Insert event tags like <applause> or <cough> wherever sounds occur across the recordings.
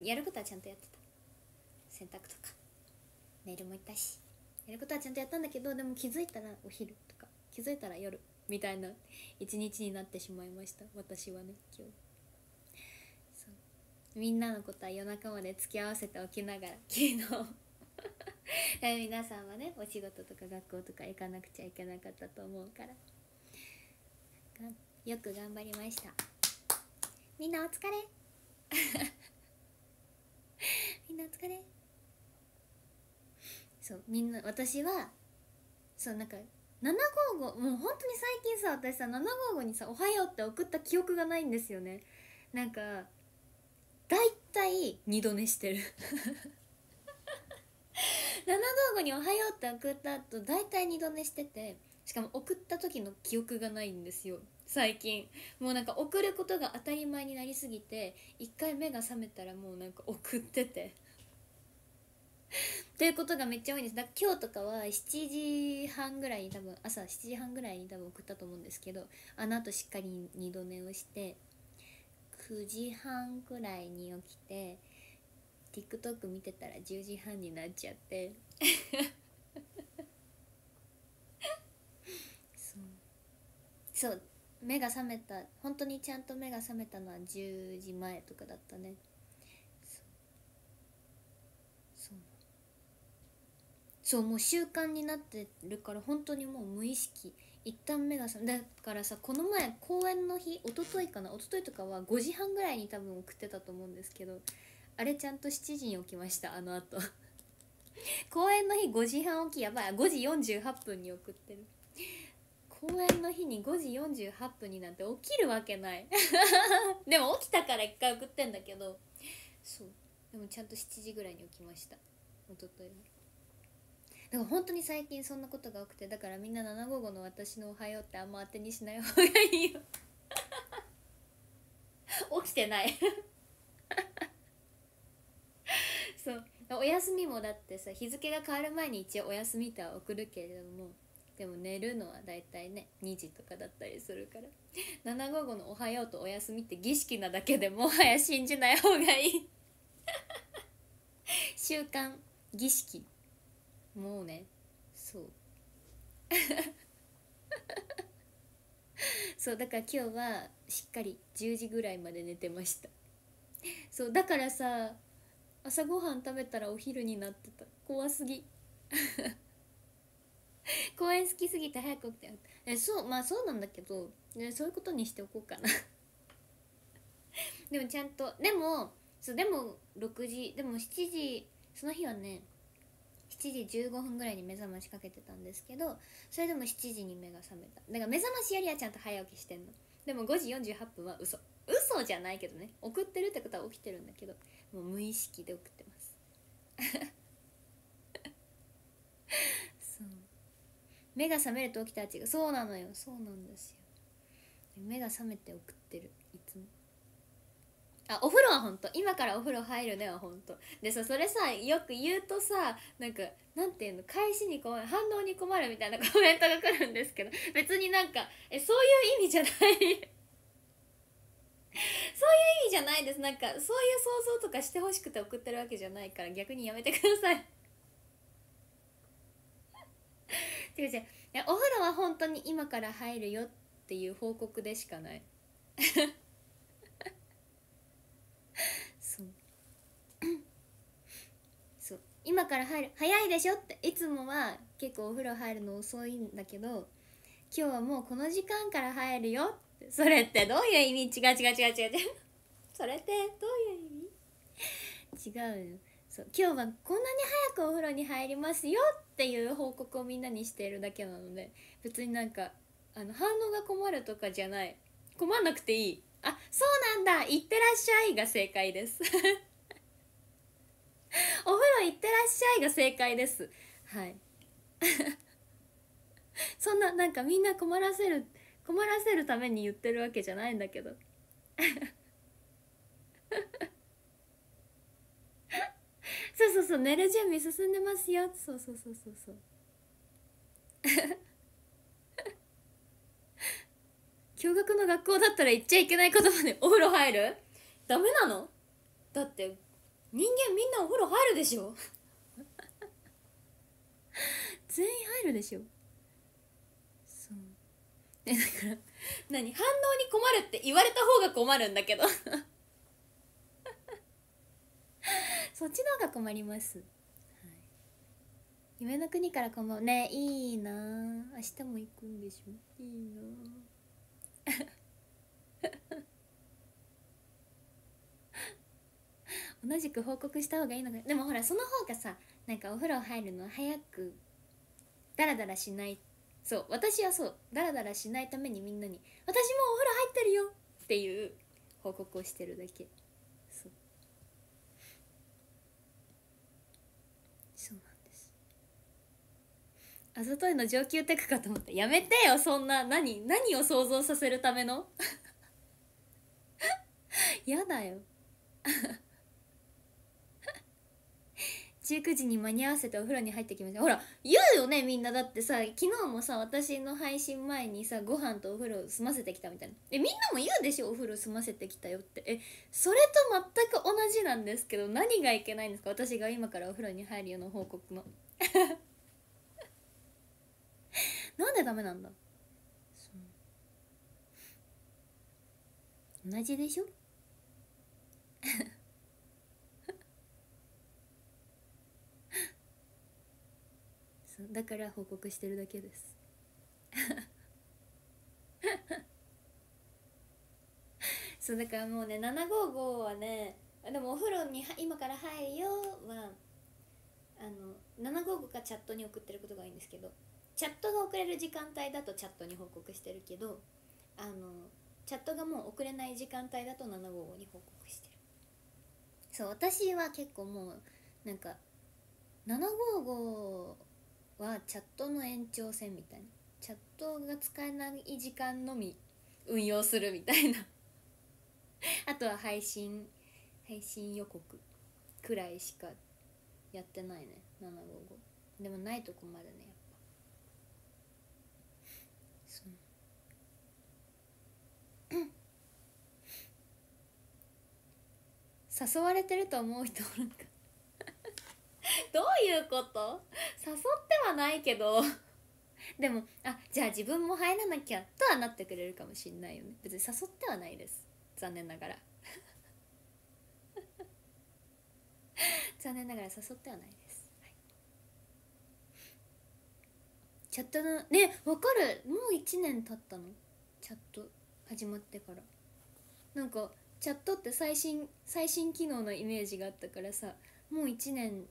やることはちゃんとやってた。洗濯とか。メールも行ったし。やることはちゃんとやったんだけどでも気づいたらお昼とか。気づいたら夜みたいな。一日になってしまいました。私はね今日。みんなのことは夜中まで付き合わせておきながら。昨日。<laughs> 皆さんはねお仕事とか学校とか行かなくちゃいけなかったと思うから。よく頑張りました。みんなお疲れ。みんなお疲れ。そうみんな私はそうなんか755もう本当に最近さ私さ755にさ「おはよう」って送った記憶がないんですよね。なんか大体二度寝してる。<laughs> 755に「おはよう」って送った後大体二度寝しててしかも送った時の記憶がないんですよ。最近。もうなんか送ることが当たり前になりすぎて一回目が覚めたらもうなんか送ってて。<laughs> っていうことがめっちゃ多いんです。だ今日とかは7時半ぐらいに多分朝7時半ぐらいに多分送ったと思うんですけどあのあとしっかり二度寝をして9時半ぐらいに起きて TikTok 見てたら10時半になっちゃって。<laughs> そう。そう。目が覚めた本当にちゃんと目が覚めたのは10時前とかだったね。そう。もう習慣になってるから本当にもう無意識。一旦目が覚めだからさこの前公演の日一昨日かな？一昨日とかは5時半ぐらいに多分送ってたと思うんですけどあれちゃんと7時に起きましたあのあと <laughs> 公演の日5時半起きやばい。5時48分に送ってる。公演の日に5時48分になんて起きるわけない。<laughs> でも起きたから1回送ってんだけど。そう。でもちゃんと7時ぐらいに起きました。一昨日だから本当に最近そんなことが多くてだからみんな755の私の「おはよう」ってあんま当てにしない方がいいよ。<laughs> 起きてない。<laughs> そう。お休みもだってさ日付が変わる前に一応お休みとは送るけれども。でも寝るのは大体ね2時とかだったりするから。755の「おはよう」と「お休み」って儀式なだけでもはや信じない方がいい。<laughs> 習慣儀式。もうねそう。<laughs> そうだから今日はしっかり10時ぐらいまで寝てました。そうだからさ朝ごはん食べたらお昼になってた。怖すぎ。<laughs> <laughs> 公園好きすぎて早く起きてえそうまあそうなんだけど、そういうことにしておこうかな。<laughs> でもちゃんとでもそうでも6時でも7時その日はね7時15分ぐらいに目覚ましかけてたんですけどそれでも7時に目が覚めた。だから目覚ましよりはちゃんと早起きしてんの。でも5時48分は嘘。嘘じゃないけどね。送ってるってことは起きてるんだけどもう無意識で送ってます。<laughs> 目が覚めると起きたら違うそうなのよ。そうなんですよ。目が覚めて送ってる。いつも。あお風呂は本当。今からお風呂入るねは本当。でさそれさよく言うとさなんかなんていうの？返しに困る反応に困るみたいな <laughs> コメントが来るんですけど。別になんかえそういう意味じゃない。<laughs> そういう意味じゃないです。なんかそういう想像とかしてほしくて送ってるわけじゃないから逆にやめてください。違う違うお風呂は本当に今から入るよっていう報告でしかない。<laughs> そう。<coughs> そう。今から入る。早いでしょっていつもは結構お風呂入るの遅いんだけど今日はもうこの時間から入るよって。それってどういう意味？違う違う違う違う違う。<laughs> それってどういう意味？違うよ。そう今日はこんなに早くお風呂に入りますよっていう報告をみんなにしているだけなので別になんかあの反応が困るとかじゃない。困んなくていい。あそうなんだ「いってらっしゃい」が正解です。<laughs> お風呂行ってらっしゃいが正解です。はい。<laughs> そんななんかみんな困らせる困らせるために言ってるわけじゃないんだけど。<laughs> そうそうそう寝る準備進んでますよ。そうそうそうそうそう。<laughs> 共学の学校だったら行っちゃいけないことまでお風呂入る？ダメなの？だって人間みんなお風呂入るでしょ。<laughs> 全員入るでしょ。そう。えだから何？反応に困るって言われた方が困るんだけど。<laughs> そっちの方が困ります、はい、夢の国からこんばんはねいいな。明日も行くんでしょ。いいな。<laughs> 同じく報告した方がいいのか。でもほらその方がさなんかお風呂入るの早くダラダラしない。そう私はそうダラダラしないためにみんなに「私もうお風呂入ってるよ!」っていう報告をしてるだけそうそうなんですあざといの上級テクかと思ったやめてよそんな何何を想像させるための？<laughs> やだよ。19時に間に合わせてお風呂に入ってきました。ほら言うよねみんな。だってさ昨日もさ私の配信前にさご飯とお風呂済ませてきたみたいな。えみんなも言うでしょお風呂済ませてきたよって。えそれと全く同じなんですけど何がいけないんですか？私が今からお風呂に入るような報告の。なんでダメなんだ？同じでしょ？そうだから報告してるだけです。そうだからもうね755はねでもお風呂に今から入るよはあの755かチャットに送ってることが多いんですけど。チャットが送れる時間帯だとチャットに報告してるけどあのチャットがもう送れない時間帯だと755に報告してる。そう私は結構もうなんか755はチャットの延長線みたいな。チャットが使えない時間のみ運用するみたいな。<laughs> あとは配信配信予告くらいしかやってないね。755でもないと困るねやっぱそう誘われてると思う人おるんか。<laughs> どういうこと？誘ってはないけど。でもあじゃあ自分も入らなきゃとはなってくれるかもしんないよね。別に誘ってはないです。残念ながら。<laughs> 残念ながら誘ってはないです、はい。チャットのねわかる。もう1年経ったの？チャット始まってから。なんかチャットって最新最新機能のイメージがあったからさもう1年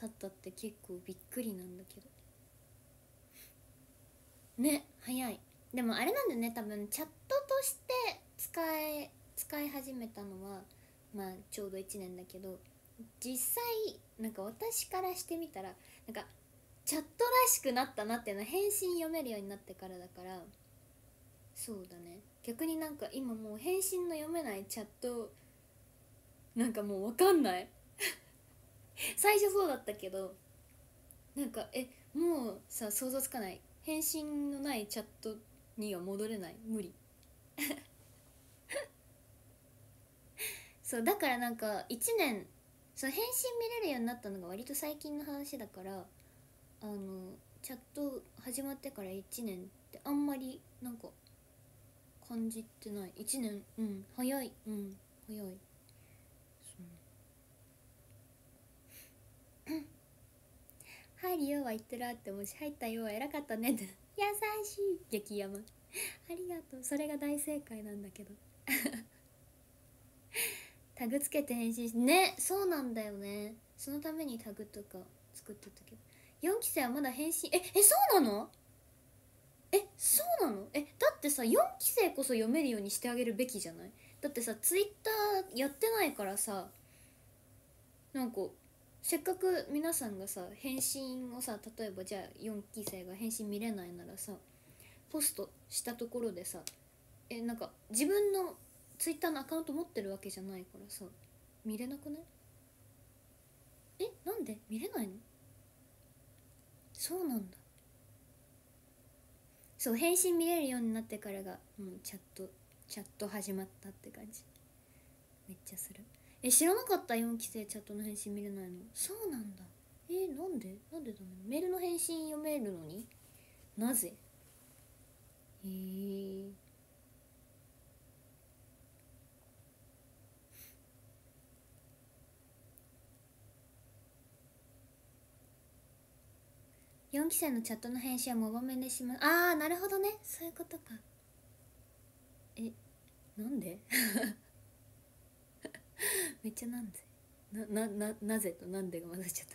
経ったって結構びっくりなんだけど。ね早い。でもあれなんだよね多分。チャットとして使え使い始めたのはまあちょうど1年だけど実際なんか私からしてみたらなんかチャットらしくなったなっていうのは返信読めるようになってからだからそうだね。逆になんか今もう返信の読めないチャットなんかもう分かんない。<laughs> 最初そうだったけどなんかえもうさ想像つかない。返信のないチャットには戻れない。無理。<laughs> そうだからなんか1年そう返信見れるようになったのが割と最近の話だからあのチャット始まってから1年ってあんまりなんか感じてない。1年。うん。早い。うん。早い。そう。入るよは言ってるあってもし入ったよは偉かったねって。優しい。激ヤマありがとう。それが大正解なんだけど。<laughs> タグつけて返信しね。そうなんだよね。そのためにタグとか作ってたけど。4期生はまだ返信ええそうなの？えそうなの？えだってさ4期生こそ読めるようにしてあげるべきじゃない？だってさツイッターやってないからさなんかせっかく皆さんがさ返信をさ例えばじゃあ4期生が返信見れないならさポストしたところでさえなんか自分のツイッターのアカウント持ってるわけじゃないからさ見れなくない？えなんで？見れないの？そうなんだ。そう返信見れるようになってからがもうチャットチャット始まったって感じ。めっちゃする。え知らなかった？4期生チャットの返信見れないの？そうなんだ。えー、なんで？なんでだろうメールの返信読めるのに？なぜ？えー、4期生のチャットの返信はモバメでしますああなるほどね。そういうことか。えなんで？<laughs> めっちゃなんぜななななぜと？なんでが混ざっちゃった？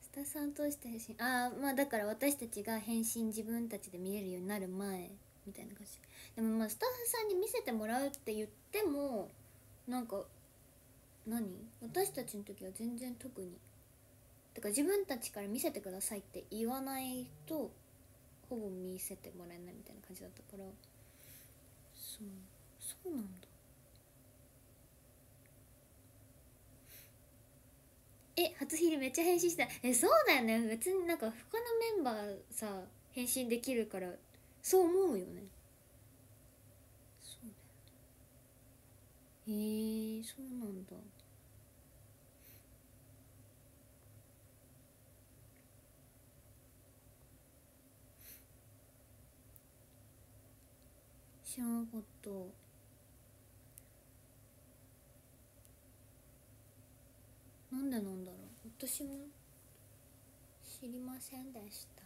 スタッフさん通して返信。ああまあだから私たちが返信自分たちで見れるようになる前みたいな感じ。でもまあスタッフさんに見せてもらうって言ってもなんか何？私たちの時は全然特にだから自分たちから見せてくださいって言わないとほぼ見せてもらえないみたいな感じだったから。そうそうなんだ。え初ヒルめっちゃ返信した。えそうだよね。別になんか他のメンバーさ返信できるからそう思うよね。そうだよへえー、そうなんだ。知らなかった。なんでなんだろう。私も知りませんでした。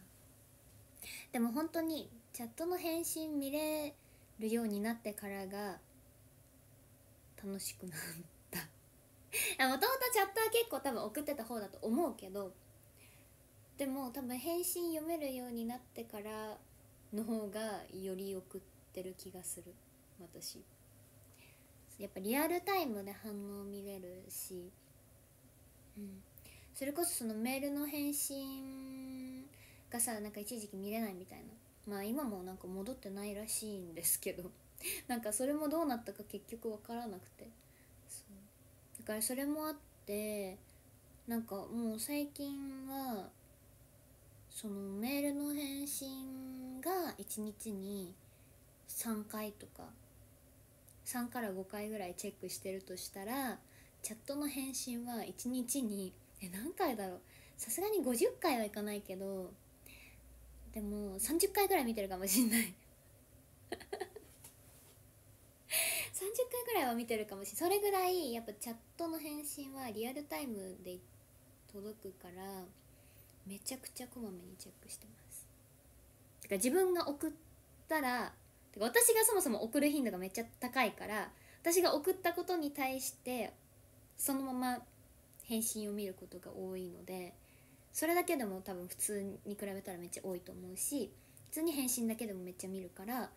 でも本当にチャットの返信見れるようになってからが楽しくなった。<laughs> もともとチャットは結構多分送ってた方だと思うけどでも多分返信読めるようになってからの方がより送ってってる気がする。私。やっぱリアルタイムで反応見れるし、うん、それこそそのメールの返信がさなんか一時期見れないみたいな。まあ今もなんか戻ってないらしいんですけど。<laughs> なんかそれもどうなったか結局分からなくて。そう。だからそれもあってなんかもう最近はそのメールの返信が1日に3回とか。3から5回ぐらいチェックしてるとしたらチャットの返信は1日にえ何回だろう？さすがに50回はいかないけどでも30回ぐらい見てるかもしんない。<laughs> 30回ぐらいは見てるかもしれない。それぐらいやっぱチャットの返信はリアルタイムで届くからめちゃくちゃこまめにチェックしてます。だか自分が送ったら私がそもそも送る頻度がめっちゃ高いから私が送ったことに対してそのまま返信を見ることが多いのでそれだけでも多分普通に比べたらめっちゃ多いと思うし普通に返信だけでもめっちゃ見るから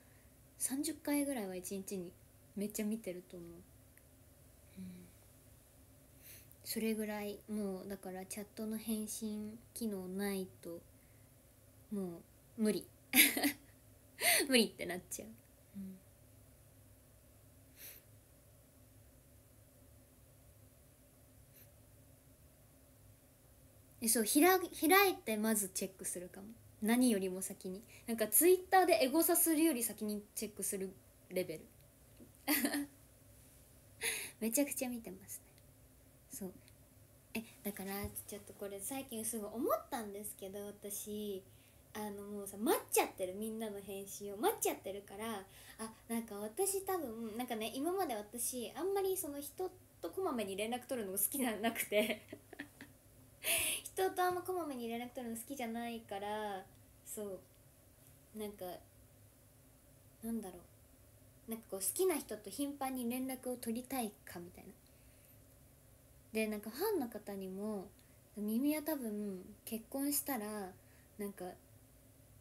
30回ぐらいは1日にめっちゃ見てると思う、うん、それぐらいもうだからチャットの返信機能ないともう無理。<laughs> <laughs> 無理ってなっちゃう、うん、えそうひら開いてまずチェックするかも。何よりも先に。なんかツイッターでエゴサするより先にチェックするレベル。<laughs> めちゃくちゃ見てますね。そう。えだからちょっとこれ最近すごい思ったんですけど私。あのもうさ待っちゃってるみんなの返信を待っちゃってるからあなんか私多分なんかね今まで私あんまりその人とこまめに連絡取るのが好きじゃなくて <laughs> 人とあんまこまめに連絡取るの好きじゃないからそうなんかなんだろう。なんかこう好きな人と頻繁に連絡を取りたいかみたいな。でなんかファンの方にも耳は多分結婚したらなんか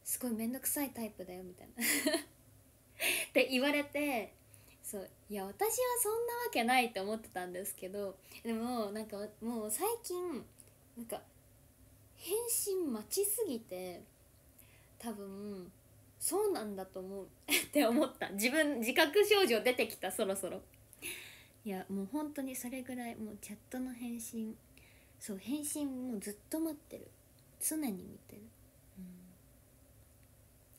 すごい面倒くさいタイプだよみたいな。<laughs> って言われてそういや私はそんなわけないって思ってたんですけどでもなんかもう最近なんか返信待ちすぎて多分そうなんだと思う <laughs> って思った。自分自覚症状出てきたそろそろ。いやもう本当にそれぐらいもうチャットの返信そう返信もうずっと待ってる。常に見てる。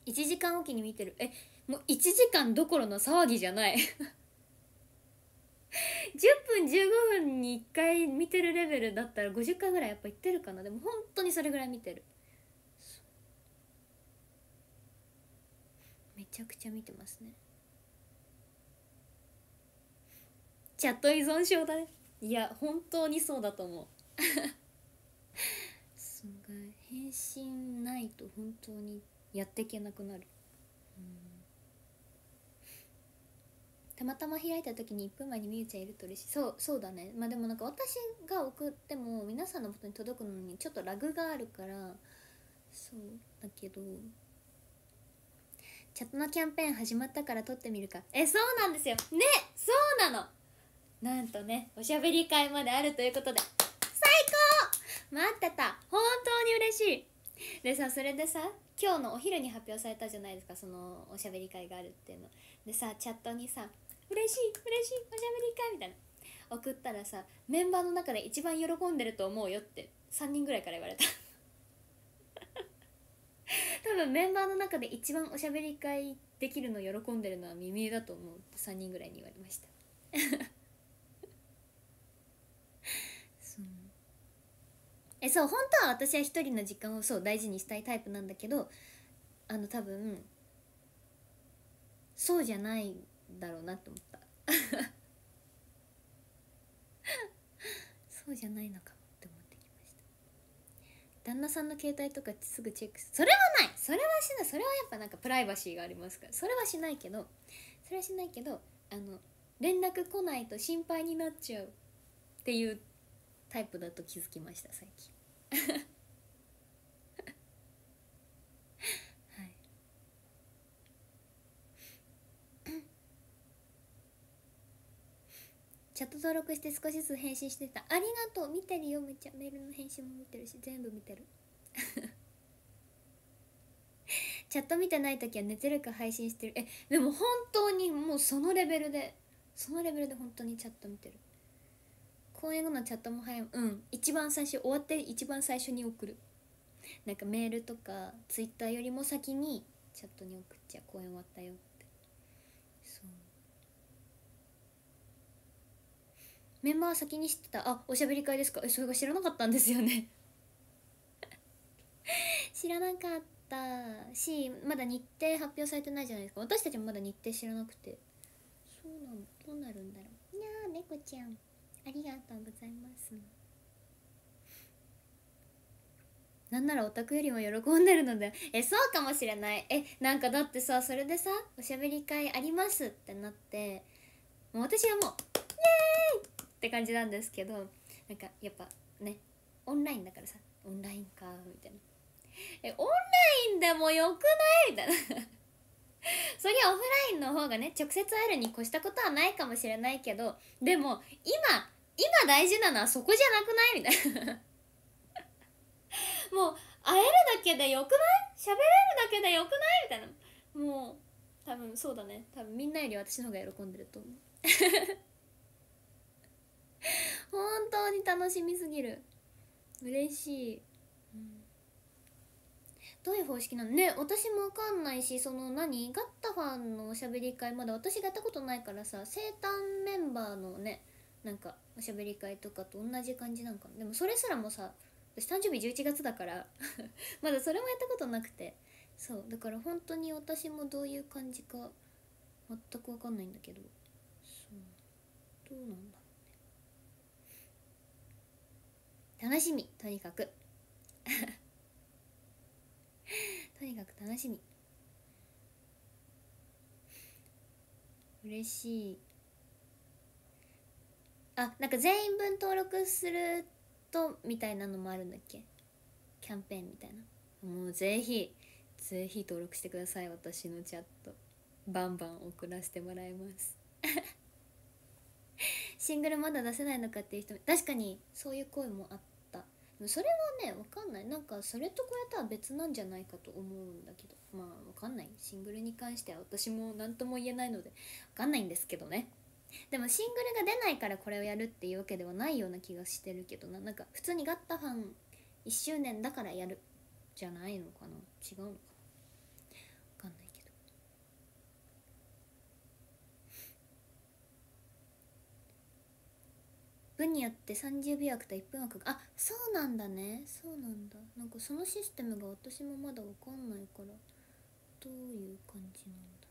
1時間おきに見てる。えもう1時間どころの騒ぎじゃない。<laughs> 10分15分に1回見てるレベルだったら50回ぐらいやっぱいってるかな。でも本当にそれぐらい見てる。めちゃくちゃ見てますね。チャット依存症だね。いや本当にそうだと思う。<laughs> すごい。返信ないと本当にやっていけなくなる。たまたま開いた時に1分前にみゆちゃんいると嬉しい。そうそうだね。まあでもなんか私が送っても皆さんの元に届くのにちょっとラグがあるからそうだけどチャットのキャンペーン始まったから撮ってみるか。えそうなんですよ。ねそうなの。なんとねおしゃべり会まであるということで。最高。待ってた。本当に嬉しい。でさそれでさ今日のお昼に発表されたじゃないですかそのおしゃべり会があるっていうの。でさチャットにさ「嬉しい嬉しいおしゃべり会」みたいな。送ったらさメンバーの中で一番喜んでると思うよって3人ぐらいから言われた。<laughs> 多分メンバーの中で一番おしゃべり会できるの喜んでるのは耳だと思うって3人ぐらいに言われましたそうえそう本当は私は一人の時間をそう大事にしたいタイプなんだけどあの多分そうじゃないだろうなと思った。<laughs> そうじゃないのかもって思ってきました。旦那さんの携帯とかすぐチェックするそれはない！それはしない！それはやっぱなんかプライバシーがありますから。それはしないけどそれはしないけどあの連絡来ないと心配になっちゃうっていうタイプだと気づきました最近。はい。チャット登録して少しずつ返信してた。ありがとう。見てるよ。めっちゃメールの返信も見てるし。全部見てる。<laughs> チャット見てない時は寝てるか配信してる。えでも本当にもうそのレベルでそのレベルで本当にチャット見てる。公演後のチャットも早い。うん。一番最初終わって一番最初に送る。なんかメールとかツイッターよりも先にチャットに送っちゃう。公演終わったよって。そう。メンバー先に知ってた。あおしゃべり会ですか。えそれが知らなかったんですよね。<laughs> 知らなかった。しまだ日程発表されてないじゃないですか。私たちもまだ日程知らなくて。そうなの。どうなるんだろう。いやー猫ちゃん。ありがとうございます。なんならオタクよりも喜んでるのでえそうかもしれない。えなんかだってさそれでさおしゃべり会ありますってなってもう私はもうイエーイって感じなんですけどなんかやっぱねオンラインだからさオンラインかみたいな。えオンラインでもよくない？みたいな。<laughs> そりゃオフラインの方がね直接会えるに越したことはないかもしれないけどでも今今大事なのはそこじゃなくない？みたいな。<laughs> もう会えるだけでよくない？喋れるだけでよくない？みたいな。もう多分そうだね。多分みんなより私の方が喜んでると思う。<laughs> 本当に楽しみすぎる。嬉しい、うん。どういう方式なの？ね私も分かんないしその何？ガッタファンのおしゃべり会まだ私がやったことないからさ生誕メンバーのねなんかおしゃべり会とかと同じ感じなんかでもそれすらもさ私誕生日11月だから <laughs> まだそれもやったことなくて。そうだから本当に私もどういう感じか全く分かんないんだけど。そう。どうなんだろうね。楽しみとにかく。<laughs> とにかく楽しみ。嬉しい。あなんか全員分登録するとみたいなのもあるんだっけ？キャンペーンみたいな。もうぜひぜひ登録してください私のチャット。バンバン送らせてもらいます。<laughs> シングルまだ出せないのかっていう人確かにそういう声もあった。それはね分かんない。なんかそれとこれとは別なんじゃないかと思うんだけど。まあ分かんない。シングルに関しては私も何とも言えないので分かんないんですけどね。でもシングルが出ないからこれをやるっていうわけではないような気がしてるけどな。なんか普通にガッタファン1周年だからやるじゃないのかな。違うのかな。分かんないけど分によって30秒枠と1分枠があそうなんだね。そうなんだ。なんかそのシステムが私もまだ分かんないからどういう感じなんだ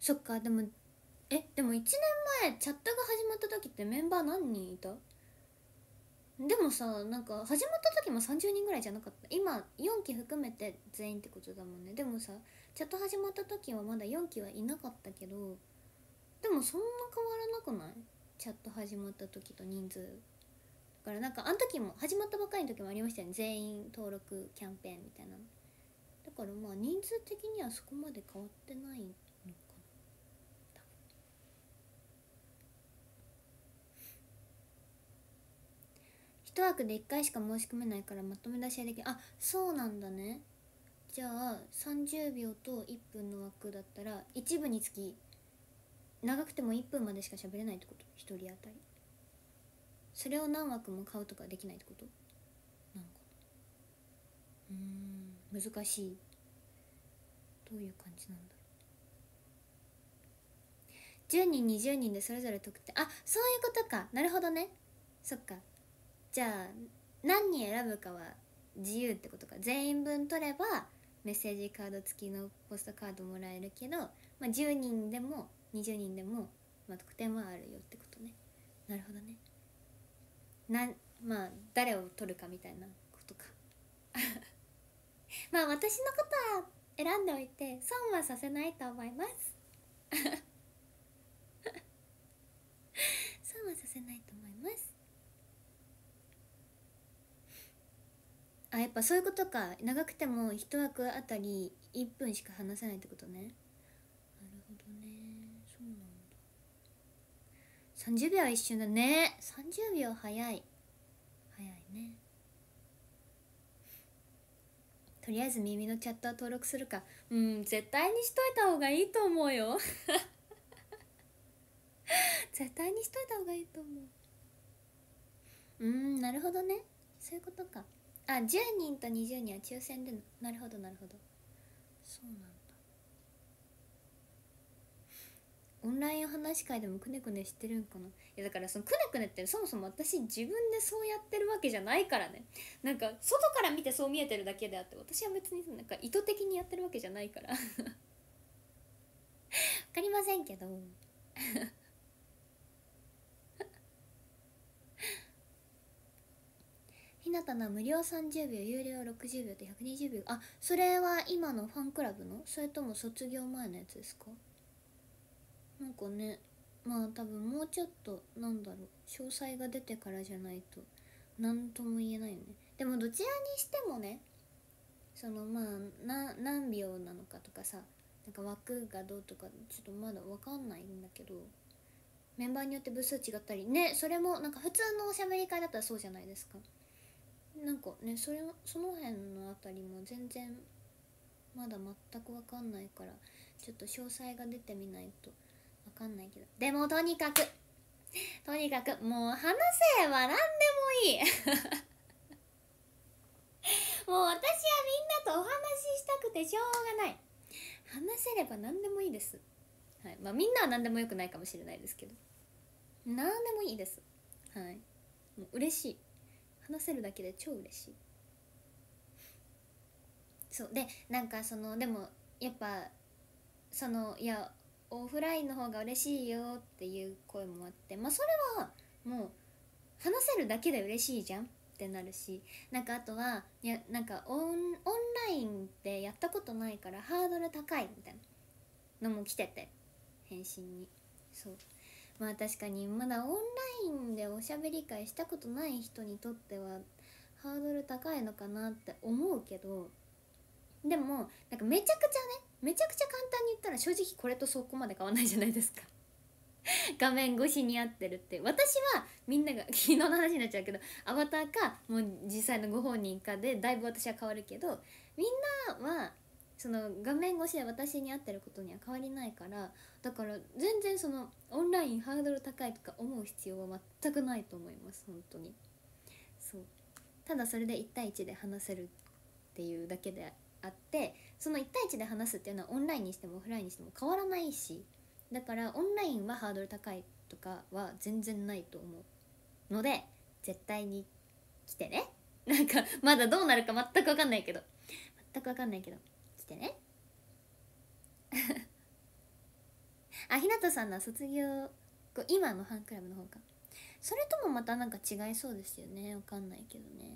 そっかでもえでも1年前チャットが始まった時ってメンバー何人いた？でもさなんか始まった時も30人ぐらいじゃなかった？今4期含めて全員ってことだもんね。でもさチャット始まった時はまだ4期はいなかったけどでもそんな変わらなくない？チャット始まった時と人数。だからなんかあの時も始まったばかりの時もありましたよね。全員登録キャンペーンみたいなだからまあ人数的にはそこまで変わってない1枠で1回しか申し込めないからまとめ出しはできあそうなんだね。じゃあ30秒と1分の枠だったら1部につき長くても1分までしか喋れないってこと？1人当たり。それを何枠も買うとかできないってこと？なんか。うん難しい。どういう感じなんだろう。10人20人でそれぞれ得点。あそういうことか。なるほどね。そっか。じゃあ何人選ぶかは自由ってことか。全員分取ればメッセージカード付きのポストカードもらえるけど、まあ、10人でも20人でも、まあ、得点はあるよってことね。なるほどね。なまあ誰を取るかみたいなことか。<laughs> まあ私のことは選んでおいて損はさせないと思います。<laughs> 損はさせないと思いますあやっぱそういうことか。長くても1枠あたり1分しか話せないってことね。なるほどね。そうなんだ。30秒は一瞬だね。30秒早い。早いね。とりあえず耳のチャットは登録するか。うん絶対にしといた方がいいと思うよ。<laughs> 絶対にしといた方がいいと思う。うんなるほどね。そういうことか。あ10人と20人は抽選でなるほどなるほど。そうなんだ。オンライン話し会でもくねくねしてるんかな。いやだからそのくねくねってそもそも私自分でそうやってるわけじゃないからね。なんか外から見てそう見えてるだけであって私は別になんか意図的にやってるわけじゃないから。<laughs> わかりませんけど。なたの無料30秒有料60秒と120秒。あそれは今のファンクラブの？それとも卒業前のやつですか？なんかねまあ多分もうちょっとなんだろう。詳細が出てからじゃないと何とも言えないよね。でもどちらにしてもねそのまあ何秒なのかとかさなんか枠がどうとかちょっとまだ分かんないんだけどメンバーによって部数違ったり。ねそれもなんか普通のおしゃべり会だったらそうじゃないですか。なんかねそれその辺のあたりも全然まだ全く分かんないからちょっと詳細が出てみないと分かんないけど。でもとにかくとにかくもう話せば何でもいい。<laughs> もう私はみんなとお話ししたくてしょうがない。話せれば何でもいいです。はい。まあみんなは何でもよくないかもしれないですけど。何でもいいです。はい。もう嬉しい。話せるだけで超嬉しい。そう。でなんかそのでもやっぱそのいやオフラインの方が嬉しいよっていう声もあってまあそれはもう話せるだけで嬉しいじゃんってなるしなんかあとはいやなんかオンオンラインでやったことないからハードル高いみたいなのも来てて返信に。そう。まあ確かにまだオンラインでおしゃべり会したことない人にとってはハードル高いのかなって思うけどでもなんかめちゃくちゃねめちゃくちゃ簡単に言ったら正直これとそこまで変わんないじゃないですか。<laughs> 画面越しに合ってるって。私はみんなが <laughs> 昨日の話になっちゃうけどアバターかもう実際のご本人かでだいぶ私は変わるけどみんなはその画面越しで私に会ってることには変わりないからだから全然そのオンラインハードル高いとか思う必要は全くないと思います本当に。そう。ただそれで1対1で話せるっていうだけであってその1対1で話すっていうのはオンラインにしてもオフラインにしても変わらないしだからオンラインはハードル高いとかは全然ないと思うので絶対に来てね。なんかまだどうなるか全く分かんないけど。全く分かんないけど。来てね。<laughs> あひなたさんの卒業今のファンクラブの方か。それともまたなんか違いそうですよね。分かんないけどね。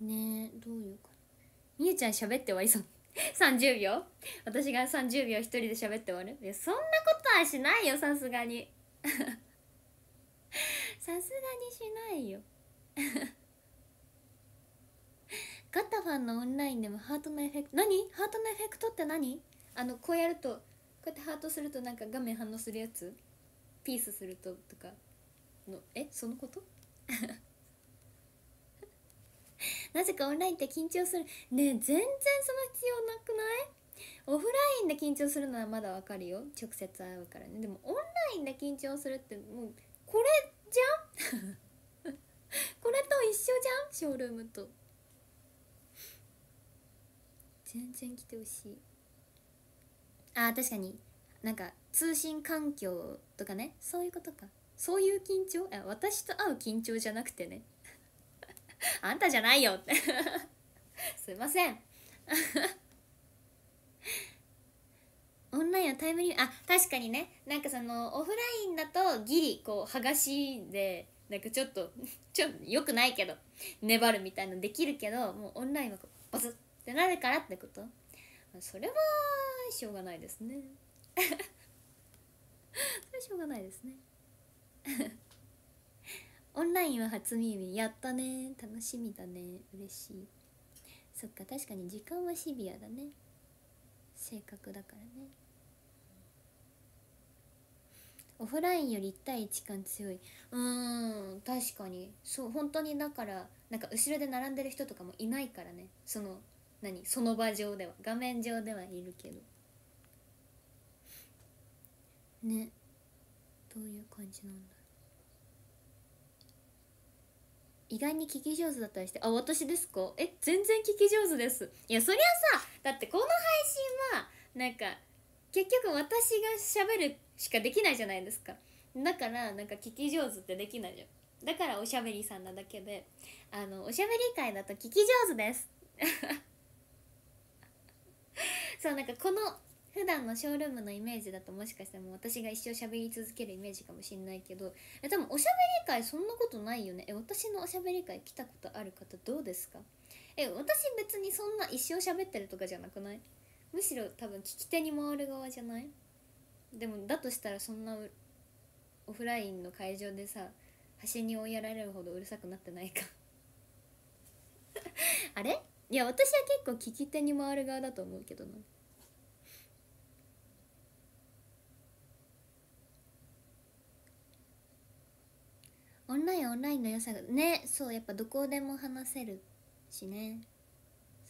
ねえどういうかみゆちゃん喋って終わりそう。<laughs> 30秒。私が30秒一人で喋って終わる。いやそんなことはしないよさすがに。<laughs> さすがにしないよ。ガタファンのオンラインでもハートのエフェクト何？ハートのエフェクトって何？あのこうやるとこうやってハートするとなんか画面反応するやつ？ピースするととか？のえ？そのこと？<laughs> なぜかオンラインって緊張する。ねえ全然その必要なくない？オフラインで緊張するのはまだわかるよ。直接会うからね。でもオンラインで緊張するってもうこれじゃん？これと一緒じゃん？ショールームと。全然来てほしい。あー確かに。なんか通信環境とかね。そういうことか。そういう緊張？あ私と会う緊張じゃなくてね。<laughs> あんたじゃないよ。っ <laughs> てすいません。オンラインはタイムリミあ確かにね。なんかそのオフラインだとギリこう剥がしでなんかちょっと <laughs> ちょっとよくないけど粘るみたいのできるけどもうオンラインはバズってなるからってこと？それはしょうがないですね。それはしょうがないですね。<laughs> <laughs> オンラインは初耳やったね。楽しみだね。嬉しい。そっか確かに時間はシビアだね。正確だからね。オフラインより1対1感強い。うん確かに。そう本当にだからなんか後ろで並んでる人とかもいないからね。その何その場上では。画面上ではいるけど。ね。どういう感じなんだろう。意外に聞き上手だったりして。あ私ですか？え全然聞き上手です。いやそりゃさだってこの配信はなんか結局私がしゃべるしかできないじゃないですか。だからなんか聞き上手ってできないじゃん。だからおしゃべりさんなだけであのおしゃべり会だと聞き上手です。<laughs> そうなんかこの普段のショールームのイメージだともしかしたらもう私が一生喋り続けるイメージかもしんないけどえ多分おしゃべり会そんなことないよね。え私のおしゃべり会来たことある方どうですか？え私別にそんな一生喋ってるとかじゃなくない？むしろ多分聞き手に回る側じゃない？でもだとしたらそんなオフラインの会場でさ端に追いやられるほどうるさくなってないか。<laughs> あれ？いや私は結構聞き手に回る側だと思うけどな。オンラインオンラインの良さがねそうやっぱどこでも話せるしね。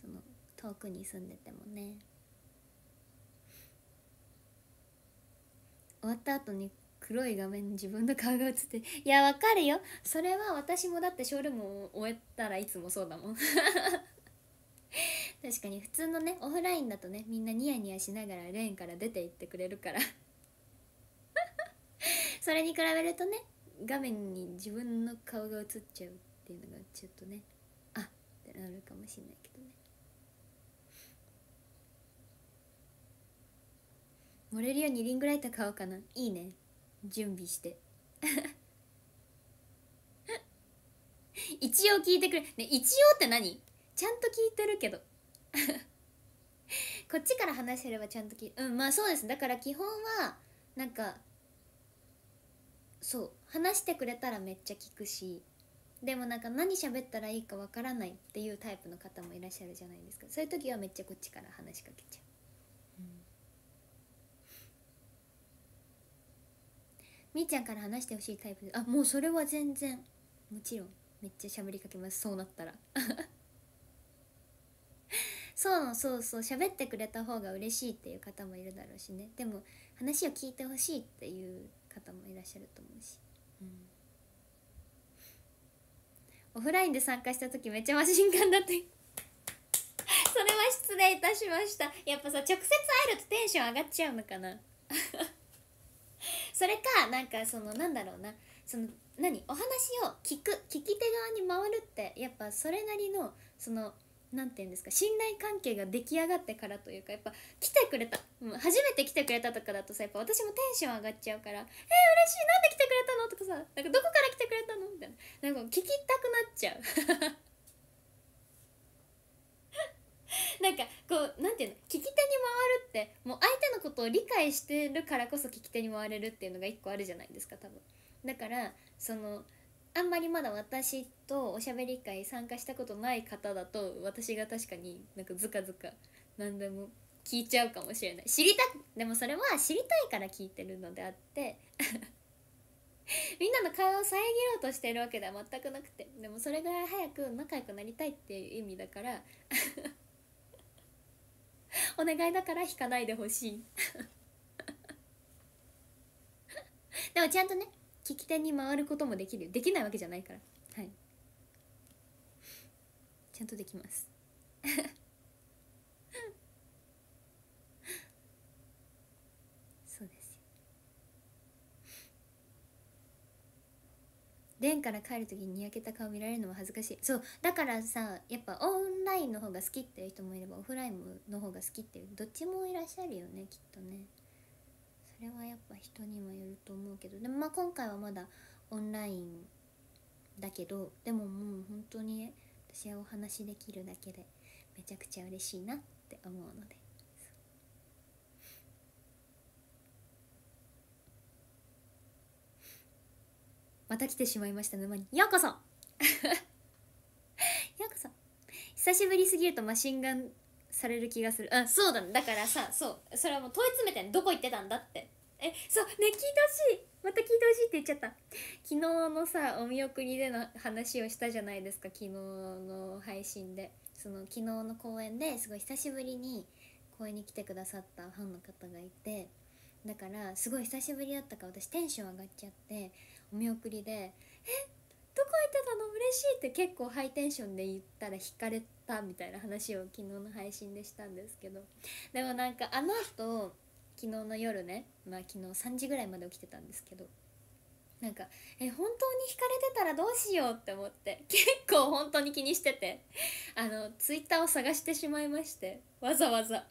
その遠くに住んでてもね。終わった後に黒い画面に自分の顔が映っていやわかるよ。それは私もだってショールームを終えたらいつもそうだもん。<laughs> 確かに普通のねオフラインだとねみんなニヤニヤしながらレーンから出て行ってくれるから。<laughs> それに比べるとね画面に自分の顔が映っちゃうっていうのがちょっとねあってなるかもしれないけどね。漏れるようにリングライター買おうかな。いいね。準備して。<laughs> 一応聞いてくれ。ね一応って何？ちゃんと聞いてるけど。<laughs> こっちから話せればちゃんと聞いうんまあそうです。だから基本はなんかそう。話してくれたらめっちゃ聞くし。でもなんか何喋ったらいいかわからないっていうタイプの方もいらっしゃるじゃないですか。そういう時はめっちゃこっちから話しかけちゃう、みーちゃんから話してほしいタイプ。あもうそれは全然。もちろん。めっちゃしゃべりかけます。そうなったら。<laughs> そうそうそう。喋ってくれた方が嬉しいっていう方もいるだろうしね。でも話を聞いてほしいっていう方もいらっしゃると思うし、うん、オフラインで参加した時めっちゃマシンガンだって <laughs> それは失礼いたしました。やっぱさ直接会えるとテンション上がっちゃうのかな。<laughs> それかなんかそのなんだろうな。その何？お話を聞く聞き手側に回るってやっぱそれなりのそのなんて言うんですか信頼関係が出来上がってからというかやっぱ来てくれた、初めて来てくれたとかだとさやっぱ私もテンション上がっちゃうから「えー、嬉しい！なんで来てくれたの?」とかさ「なんかどこから来てくれたの?」みたいな。なんか聞きたくなっちゃう。なんかこうなんていうの聞き手に回るってもう相手のことを理解してるからこそ聞き手に回れるっていうのが一個あるじゃないですか多分。だからそのあんまりまだ私とおしゃべり会参加したことない方だと私が確かになんかずかずか何でも聞いちゃうかもしれない。知りたでもそれは知りたいから聞いてるのであって <laughs> みんなの会話を遮ろうとしてるわけでは全くなくてでもそれぐらい早く仲良くなりたいっていう意味だから。<laughs> <laughs> お願いだから引かないでほしい。<laughs> でもちゃんとね聞き手に回ることもできるできないわけじゃないから。はい。ちゃんとできますそうですよ殿から帰る時ににやけた顔見られるのは恥ずかしい。そうだからさやっぱオンラインの方が好きっていう人もいればオフラインの方が好きっていうどっちもいらっしゃるよねきっとね。それはやっぱ人にもよると思うけど。でもまあ今回はまだオンラインだけどでももう本当に私はお話できるだけでめちゃくちゃ嬉しいなって思うので。また来てしまいました沼に。ようこそ。<laughs> ようこそ。久しぶりすぎるとマシンガンされる気がする。あそうだね。だからさそう。それはもう問い詰めてどこ行ってたんだって。えそうね聞いてほしい。また聞いてほしいって言っちゃった。昨日のさお見送りでの話をしたじゃないですか。昨日の配信で。その昨日の公演ですごい久しぶりに公演に来てくださったファンの方がいて。だからすごい久しぶりだったから私テンション上がっちゃってお見送りで「えどこ行ってたの？嬉しい」って結構ハイテンションで言ったら惹かれたみたいな話を昨日の配信でしたんですけどでもなんかあの後昨日の夜ねまあ昨日3時ぐらいまで起きてたんですけどなんかえ本当に惹かれてたらどうしよう？って思って結構本当に気にしててあのツイッターを探してしまいましてわざわざ。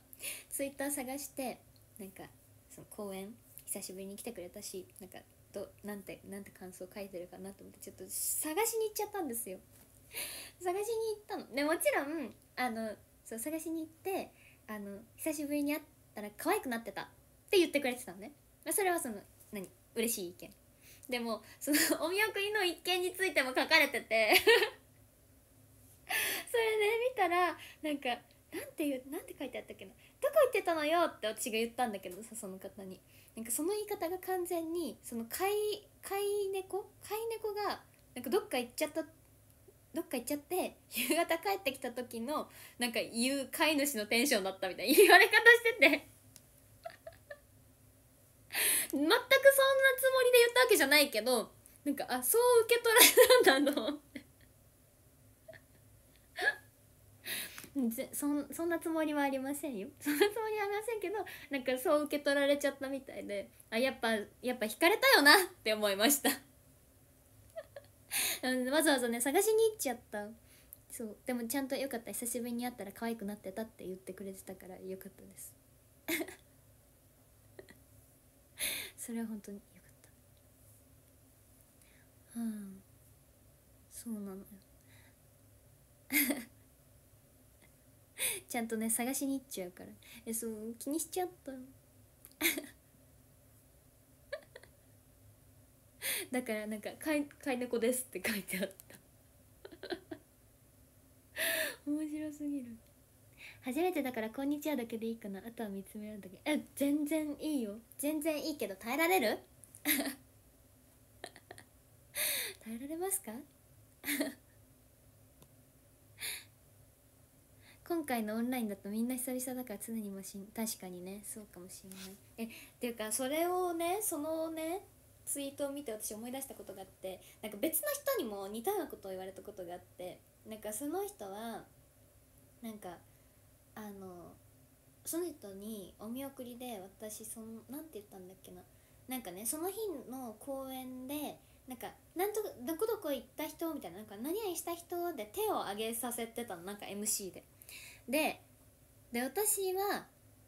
ツイッター探してなんかその公演久しぶりに来てくれたしなんかどなんてなんて感想書いてるかなと思ってちょっと探しに行っちゃったんですよ。探しに行ったの。でもちろんあのそう探しに行ってあの久しぶりに会ったら可愛くなってたって言ってくれてたのね。まあそれはその何？嬉しい意見。でもそのお見送りの一件についても書かれてて。<laughs> それで、ね、見たらなんかなんていうなんて書いてあったっけな「どこ行ってたのよ」って私が言ったんだけどさその方に。なんかその言い方が完全にその飼い飼い猫？飼い猫がなんかどっか行っちゃったどっか行っちゃって <laughs> 夕方帰ってきた時のなんか言う飼い主のテンションだったみたいな言われ方してて。全くそんなつもりで言ったわけじゃないけどなんかあそう受け取られたんだと思って。そそんなつもりはありませんよ。<laughs> そんなつもりはありませんけどなんかそう受け取られちゃったみたいであやっぱやっぱ惹かれたよなって思いました。<laughs> わざわざね探しに行っちゃった。そう。でもちゃんとよかった。久しぶりに会ったら可愛くなってたって言ってくれてたからよかったです。<laughs> それは本当によかった。うん。そうなのよ。<laughs> ちゃんとね探しに行っちゃうから。えそう気にしちゃった <laughs> だからなんか「飼い飼い猫です」って書いてあった。<laughs> 面白すぎる。初めてだから「こんにちは」だけでいいかな。あとは見つめるだけ。え全然いいよ。全然いいけど耐えられる？耐えられますか？今回のオンラインだとみんな久々だから常にマシン確かにねそうかもしれない。えっていうかそれをねそのねツイートを見て私思い出したことがあってなんか別の人にも似たようなことを言われたことがあってなんかその人はなんかあのその人にお見送りで私そのなんて言ったんだっけな。なんかねその日の公演でなんかなんとどこどこ行った人みたいななんか何々した人で手を挙げさせてたのなんか MC で。でで私は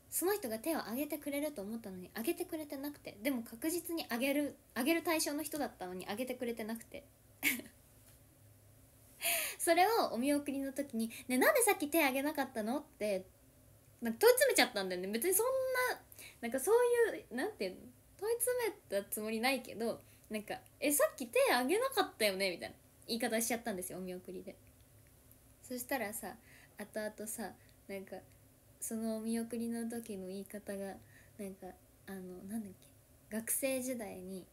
その人が手を挙げてくれると思ったのに挙げてくれてなくてでも確実に挙げる挙げる対象の人だったのに挙げてくれてなくて。<laughs> それをお見送りの時に「ねなんでさっき手挙げなかったの?」ってなんか問い詰めちゃったんだよね。別にそんななんかそういうなんていうの？問い詰めたつもりないけどなんか「えさっき手挙げなかったよね」みたいな言い方しちゃったんですよお見送りで。そしたらさ後々さなんかそのお見送りの時の言い方がなんかあのなんだっけ学生時代に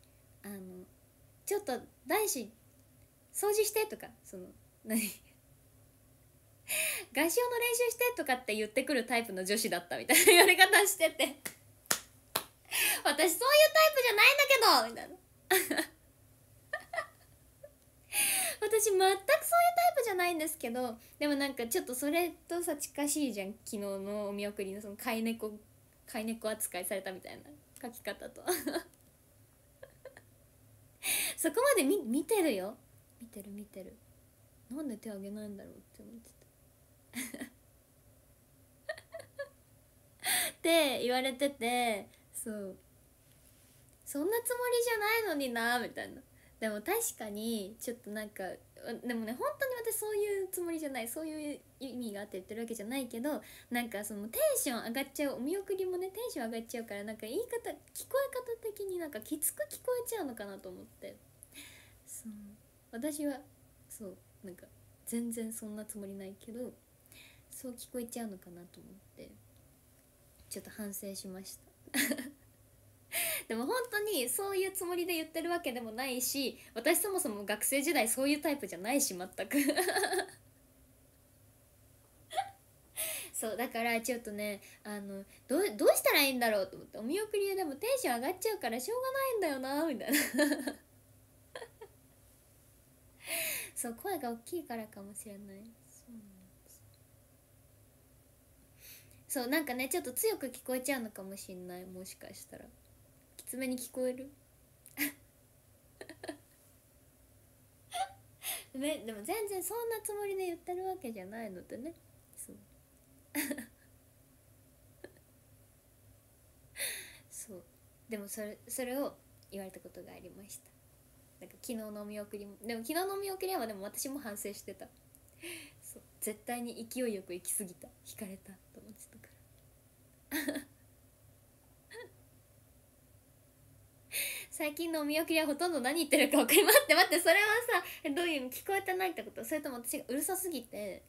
あのちょっと男子掃除してとかその何 <laughs> 合唱の練習してとかって言ってくるタイプの女子だったみたいな言われ方してて。私そういうタイプじゃないんだけどみたいな。私全くそういうタイプじゃないんですけどでもなんかちょっとそれとさ近しいじゃん。昨日のお見送りのその飼い猫飼い猫扱いされたみたいな書き方と。<laughs> そこまで見見てるよ。見てる見てる。なんで手挙げないんだろうって思ってた。<laughs> って言われててそう。そんなつもりじゃないのになみたいな。でも確かにちょっとなんかでもね本当に私そういうつもりじゃないそういう意味があって言ってるわけじゃないけどなんかそのテンション上がっちゃうお見送りもねテンション上がっちゃうからなんか言い方聞こえ方的になんかきつく聞こえちゃうのかなと思って。そう。私はそうなんか全然そんなつもりないけどそう聞こえちゃうのかなと思ってちょっと反省しました。<laughs> でも本当にそういうつもりで言ってるわけでもないし私そもそも学生時代そういうタイプじゃないし全く。<laughs> そうだからちょっとねあのどうどうしたらいいんだろうと思ってお見送りでもテンション上がっちゃうからしょうがないんだよなみたいな。<laughs> そう声が大きいからかもしれない。そうなんかねちょっと強く聞こえちゃうのかもしれないもしかしたら。きつめに聞こえる？<laughs> ねでも全然そんなつもりで言ってるわけじゃないのでね。そう。<laughs> そう。でもそれそれを言われたことがありました。なんか昨日のお見送りもでも昨日のお見送りはでも私も反省してた。そう。絶対に勢いよく行き過ぎた。引かれたと思ってたから。最近のお見送りはほとんど何言ってるか分かり待って待ってそれはさどういう意味聞こえてないってこと？それとも私がうるさすぎて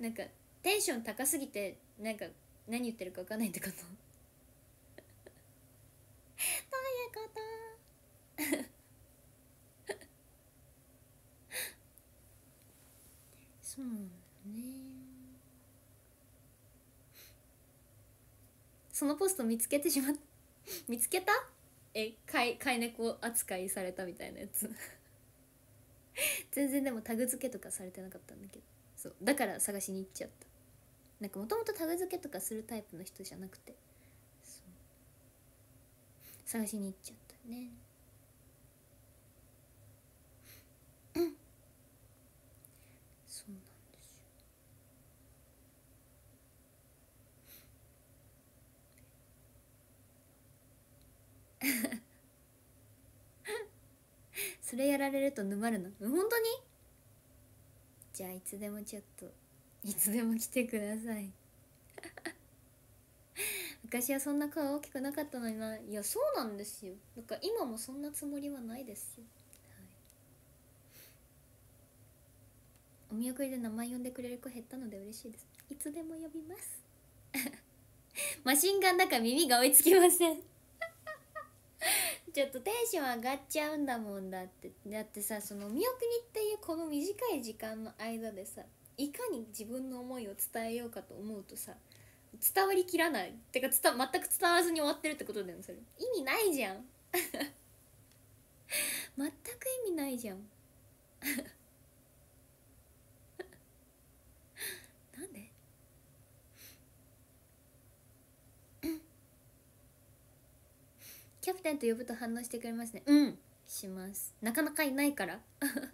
なんかテンション高すぎてなんか何言ってるか分かんないってこと？どういうこと？そうなんだね。そのポスト見つけてしまった見つけた？え飼い飼い猫扱いされたみたいなやつ。<laughs> 全然でもタグ付けとかされてなかったんだけど。そうだから探しに行っちゃった。なんかもともとタグ付けとかするタイプの人じゃなくて。探しに行っちゃったね。うんなんですよ <laughs> それやられると沼るの？本当に？じゃあいつでもちょっといつでも来てください。<laughs> 昔はそんな顔大きくなかったのにないやそうなんですよ。だから今もそんなつもりはないですよ、はい、お見送りで名前呼んでくれる子減ったので嬉しいです。いつでも呼びます。<laughs> マシンガンだから耳が追いつきません。<laughs> ちょっとテンション上がっちゃうんだもんだって。だってさその見送りっていうこの短い時間の間でさいかに自分の思いを伝えようかと思うとさ伝わりきらない。ってか伝全く伝わらずに終わってるってことだよねそれ。意味ないじゃん。<laughs> 全く意味ないじゃん <laughs> でキャプテンと呼ぶと反応してくれますね。うん。します。なかなかいないから。<laughs>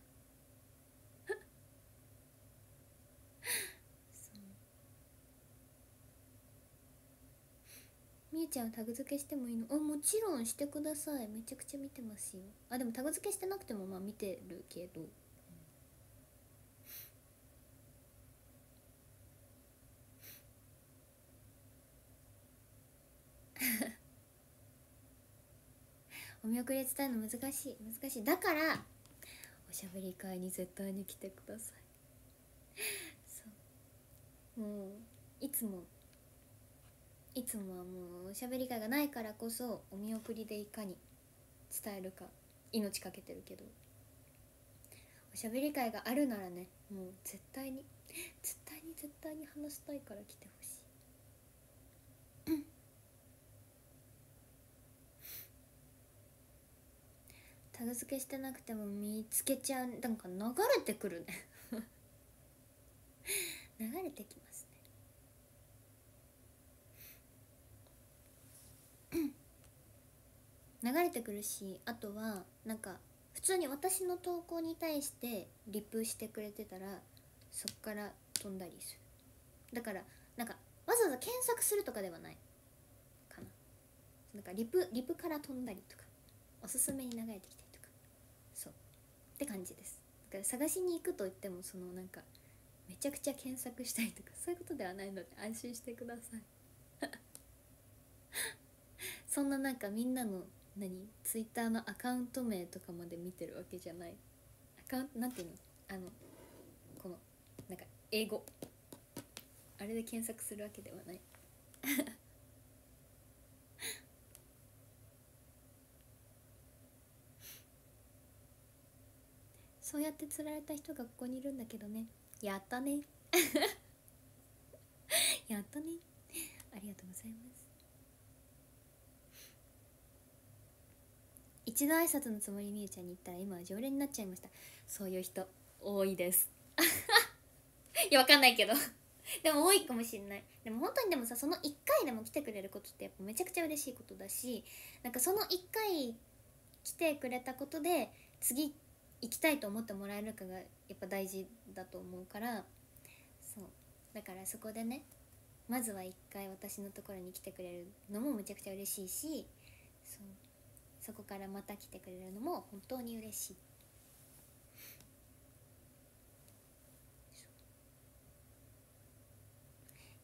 みゆちゃんはタグ付けしてもいいの？あもちろんしてください。めちゃくちゃ見てますよ。あでもタグ付けしてなくてもまあ見てるけど。お見送り伝えるの難しい。難しい。だからおしゃべり会に絶対に来てください。そう。もういつもいつもはもうおしゃべり会がないからこそお見送りでいかに伝えるか命かけてるけど。おしゃべり会があるならねもう絶対に絶対に絶対に話したいから来てほしい。タグ付けしてなくても見つけちゃうなんか流れてくるね。<laughs> 流れてきますね。流れてくるしあとはなんか普通に私の投稿に対してリプしてくれてたらそっから飛んだりする。だからなんかわざわざ検索するとかではない。かな。なんかリプリプから飛んだりとか。おすすめに流れてきたりとかそうって感じです。だから探しに行くと言ってもそのなんかめちゃくちゃ検索したりとかそういうことではないので安心してください。<laughs> そんななんかみんなの何ツイッターのアカウント名とかまで見てるわけじゃない。アカウントなんていうの？あのこのなんか英語。あれで検索するわけではない。<laughs> そうやって釣られた人がここにいるんだけどね。やったね。<laughs> やったね。ありがとうございます。一度挨拶のつもりみゆちゃんに言ったら今は常連になっちゃいました。そういう人多いです。<laughs> いやわかんないけど。<laughs> でも多いかもしんない。でも本当にでもさその1回でも来てくれることってやっぱめちゃくちゃ嬉しいことだしなんかその1回来てくれたことで次行きたいと思ってもらえるかがやっぱ大事だと思うからそう。だからそこでねまずは1回私のところに来てくれるのもめちゃくちゃ嬉しいしそう。そこからまた来てくれるのも本当に嬉しい。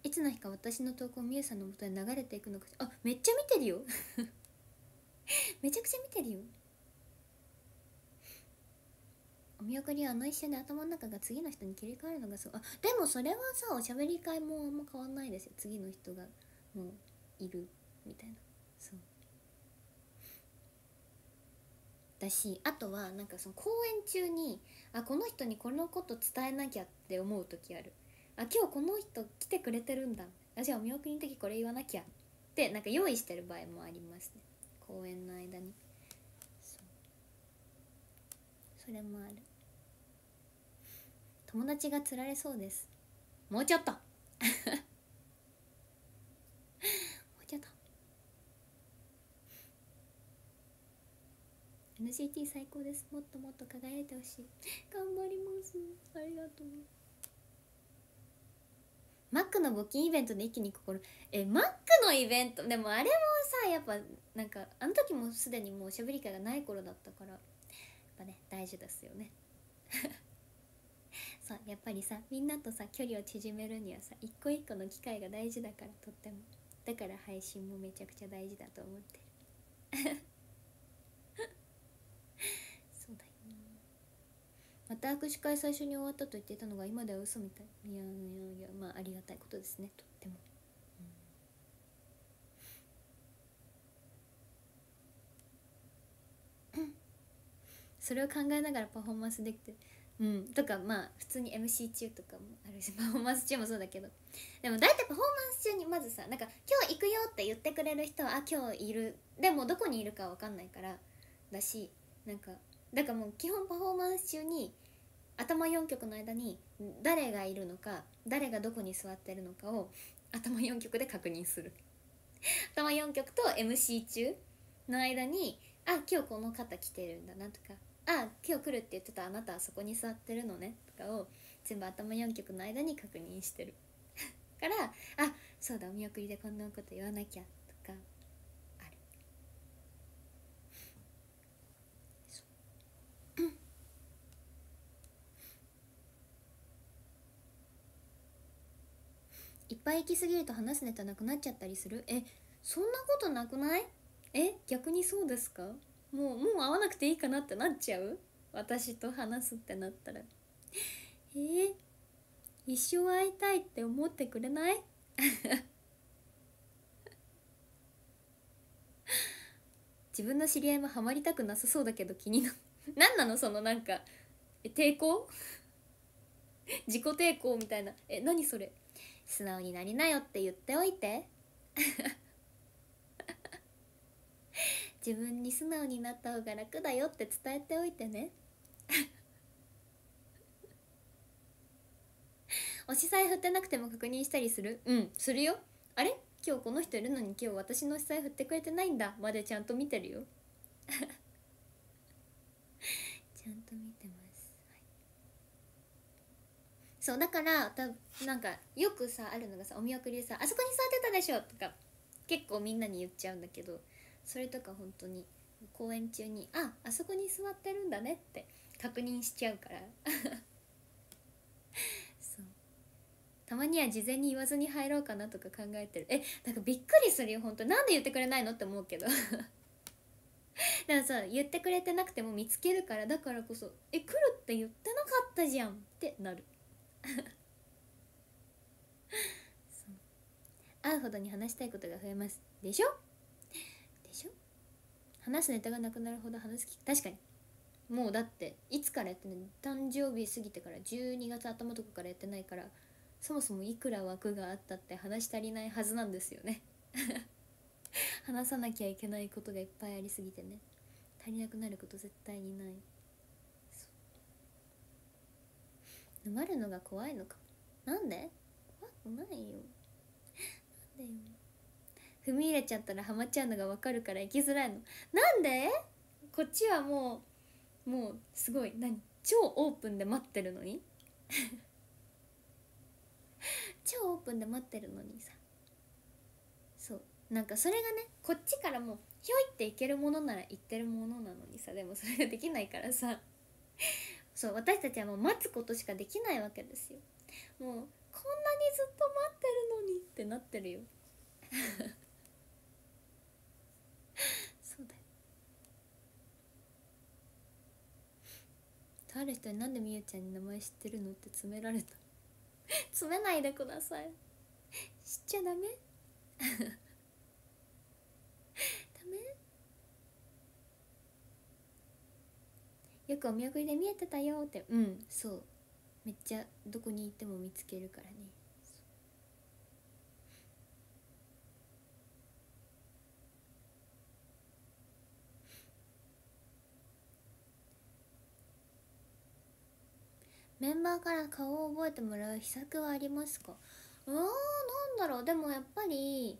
いつの日か私の投稿みゆさんのもとに流れていくのかあめっちゃ見てるよ。<laughs> めちゃくちゃ見てるよ。お見送りはあの一瞬で頭の中が次の人に切り替わるのがすごい。あでもそれはさおしゃべり会もあんま変わんないですよ。次の人がもういるみたいな。そう。だしあとはなんかその公演中にあこの人にこのこと伝えなきゃって思う時ある。あ今日この人来てくれてるんだ。あじゃあお見送りの時これ言わなきゃ。ってなんか用意してる場合もありますね。公演の間に。そう。それもある。友達が釣られそうです。もうちょっと。<laughs> もうちょっと。NCT 最高です。もっともっと輝いてほしい。頑張ります。ありがとう。マックの募金イベントで一気に心。えマックのイベント？でもあれもさやっぱなんかあの時もすでにもうしゃべり会がない頃だったから。やっぱね大事ですよね。<laughs> そうやっぱりさみんなとさ距離を縮めるにはさ一個一個の機会が大事だからとっても。だから配信もめちゃくちゃ大事だと思ってる。<laughs> そうだよなまた握手会最初に終わったと言ってたのが今では嘘みたい。いやいやいやまあありがたいことですね。とっても、<coughs> それを考えながらパフォーマンスできてうん。とかまあ普通に MC 中とかもあるし <laughs> パフォーマンス中もそうだけど。でも大体パフォーマンス中にまずさなんか「今日行くよ」って言ってくれる人は「あ今日いる」でもどこにいるか分かんないからだしなんかだからもう基本パフォーマンス中に頭4曲の間に誰がいるのか誰がどこに座ってるのかを頭4曲で確認する。<laughs> 頭4曲と MC 中の間に「あ今日この方来てるんだな」とか。あ今日来るって言ってたあなたはそこに座ってるのねとかを全部頭4曲の間に確認してる。<laughs> からあそうだお見送りでこんなこと言わなきゃとかある。いっぱい行き過ぎると話すネタなくなっちゃったりする？えそんなことなくない？え逆にそうですか？もうもう会わなくていいかなってなっちゃう？私と話すってなったら。えー、一生会いたいって思ってくれない？<laughs> 自分の知り合いもハマりたくなさそうだけど気にな何なのそのなんかえ抵抗？自己抵抗みたいな。え何それ？素直になりなよって言っておいて。自分に素直になった方が楽だよって伝えておいてね。<laughs> 推し財布ってなくても確認したりする。うんするよ。あれ？今日この人いるのに今日私の推し財布ってくれてないんだ。までちゃんと見てるよ。<laughs> ちゃんと見てます、はい、そうだからたなんかよくさあるのがさお見送りでさ「あそこに座ってたでしょ」とか結構みんなに言っちゃうんだけど。それとか本当に公演中に「ああそこに座ってるんだね」って確認しちゃうから。<laughs> そう。たまには事前に言わずに入ろうかなとか考えてる。えなんかびっくりするよ本当なんで言ってくれないのって思うけど。だからさ言ってくれてなくても見つけるからだからこそ「え来るって言ってなかったじゃん」ってなる。<laughs> 会う。ほどに話したいことが増えます。でしょ？話すネタがなくなるほど話すき確かに。もうだっていつからやってない誕生日過ぎてから12月頭とかからやってないからそもそもいくら枠があったって話足りないはずなんですよね。<laughs> 話さなきゃいけないことがいっぱいありすぎてね。足りなくなること絶対にない。そう。沼るのが怖いのか。なんで？怖くないよ。なんでよ。踏み入れちゃったらハマっちゃうのが分かるから行きづらいの。なんで？こっちはもうもうすごい。何？超オープンで待ってるのに？<laughs> 超オープンで待ってるのにさ。そう。なんかそれがねこっちからもうひょいっていけるものなら行ってるものなのにさ。でもそれができないからさ。そう。私たちはもう待つことしかできないわけですよ。もうこんなにずっと待ってるのにってなってるよそうだよ。とある人になんでみゆちゃんに名前知ってるの？って詰められた。<laughs> 詰めないでください。知っちゃダメ？<laughs> ダメ？よくお見送りで見えてたよって。うんそう。めっちゃどこに行っても見つけるからね。メンバーから顔を覚えてもらう秘策はありますか？うーなんだろう。でもやっぱり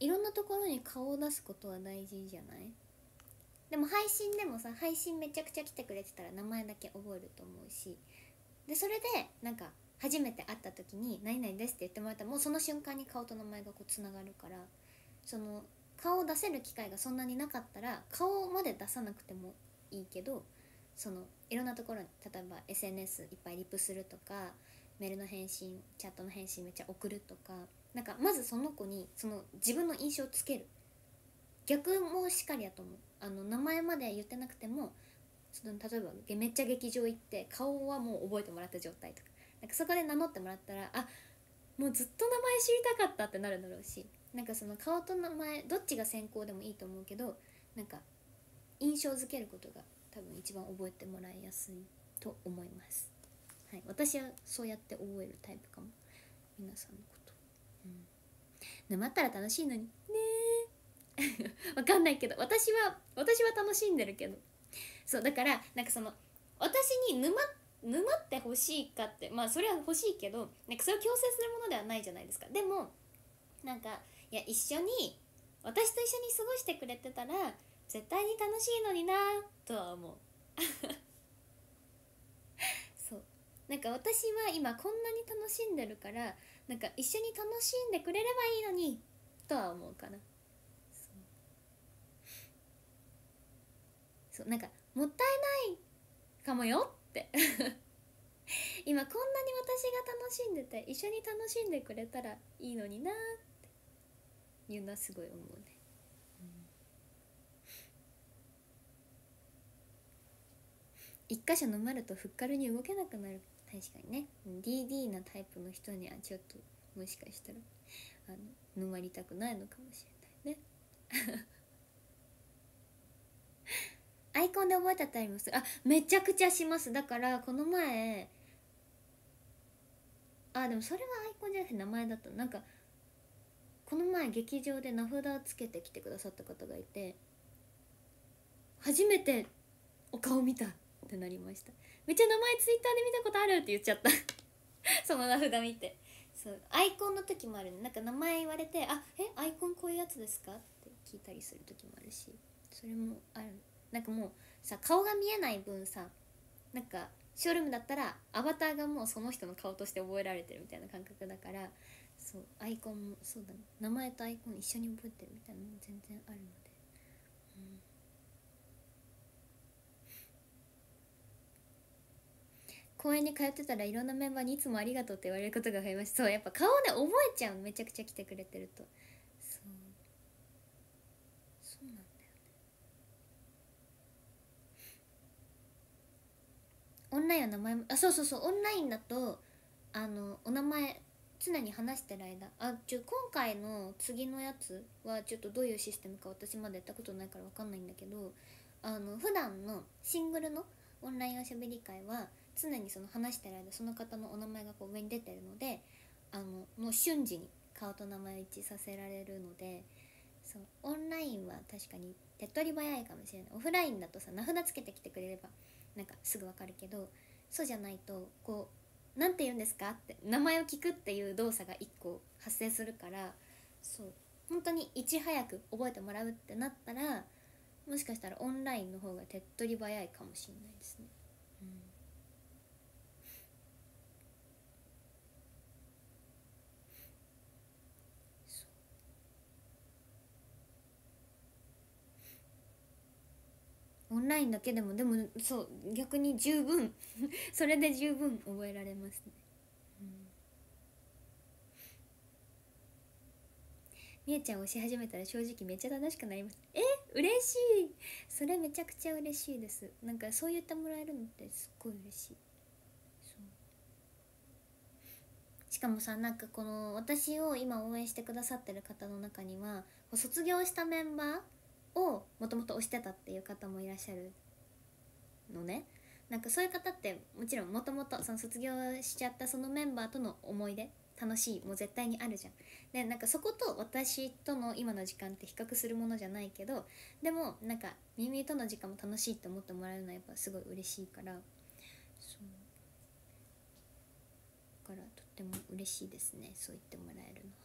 いろんなところに顔を出すことは大事じゃない？でも配信でもさ配信めちゃくちゃ来てくれてたら名前だけ覚えると思うし。でそれでなんか初めて会った時に「何々です」って言ってもらったらもうその瞬間に顔と名前がこうつながるからその顔を出せる機会がそんなになかったら顔まで出さなくてもいいけどそのいろんなところに例えば SNS いっぱいリプするとかメールの返信チャットの返信めっちゃ送るとかなんかまずその子にその自分の印象をつける。逆もしっかりやと思う。あの名前まで言ってなくてもその例えばめっちゃ劇場行って顔はもう覚えてもらった状態とか。なんかそこで名乗ってもらったらあもうずっと名前知りたかったってなるだろうしなんかその顔と名前どっちが先行でもいいと思うけどなんか印象づけることが多分一番覚えてもらいやすいと思います、はい、私はそうやって覚えるタイプかも。皆さんのこと、うん、沼ったら楽しいのに。ねえ <laughs> わかんないけど。私は私は楽しんでるけど。そう。だからなんかその私に沼沼って欲しいかってまあそれは欲しいけどなんかそれを強制するものではないじゃないですか。でもなんかいや一緒に私と一緒に過ごしてくれてたら絶対に楽しいのになとは思う。<laughs> そう。なんか私は今こんなに楽しんでるからなんか一緒に楽しんでくれればいいのにとは思うかな。そう。そうなんかもったいないかもよって。<laughs> 今こんなに私が楽しんでて一緒に楽しんでくれたらいいのになっていうのはすごい思うね、一箇所飲まるとふっかるに動けなくなる。確かにね。DD なタイプの人にはちょっともしかしたらあの飲まりたくないのかもしれないね。<laughs> アイコンで覚えたたりもすあめちゃくちゃします。だからこの前あでもそれはアイコンじゃなくて名前だった。なんかこの前劇場で名札をつけてきてくださった方がいて初めてお顔見た。ってなりました。めっちゃ名前ツイッターで見たことあるって言っちゃった。<laughs> その名札見て。そうアイコンの時もあるなんか名前言われて「あえアイコンこういうやつですか?」って聞いたりする時もあるし。それもある。なんかもうさ顔が見えない分さなんかショールームだったらアバターがもうその人の顔として覚えられてるみたいな感覚だからそうアイコンもそうだね。名前とアイコン一緒に覚えてるみたいなのも全然あるので、うん、公園に通ってたらいろんなメンバーにいつもありがとうって言われることが増えましたそうやっぱ顔ね覚えちゃう。めちゃくちゃ来てくれてると。そう。そうなんだよね。オンラインは名前もあそうそうそうオンラインだとあのお名前常に話してる間。あちょ今回の次のやつはちょっとどういうシステムか私まだやったことないから分かんないんだけどあの普段のシングルのオンラインおしゃべり会は常にその話してる間その方のお名前がこう上に出てるのであのもう瞬時に顔と名前を一致させられるのでそうオンラインは確かに手っ取り早いかもしれないオフラインだとさ名札つけてきてくれればなんかすぐ分かるけどそうじゃないとこう「なんて言うんですか?」って名前を聞くっていう動作が1個発生するからそう本当にいち早く覚えてもらうってなったらもしかしたらオンラインの方が手っ取り早いかもしれないですね。うんオンラインだけでもでもそう逆に十分 <laughs> それで十分覚えられますね、うん、みえちゃんをし始めたら正直めっちゃ楽しくなります。え？嬉しい。それめちゃくちゃ嬉しいです。なんかそう言ってもらえるのってすっごい嬉しい。しかもさなんかこの私を今応援してくださってる方の中には卒業したメンバーをもともと推してたっていう方もいらっしゃるのね。なんかそういう方ってもちろんもともと卒業しちゃったそのメンバーとの思い出楽しいもう絶対にあるじゃん。でなんかそこと私との今の時間って比較するものじゃないけどでもなんか耳との時間も楽しいって思ってもらえるのはやっぱすごい嬉しいから。そう。だからとっても嬉しいですね。そう言ってもらえるのは。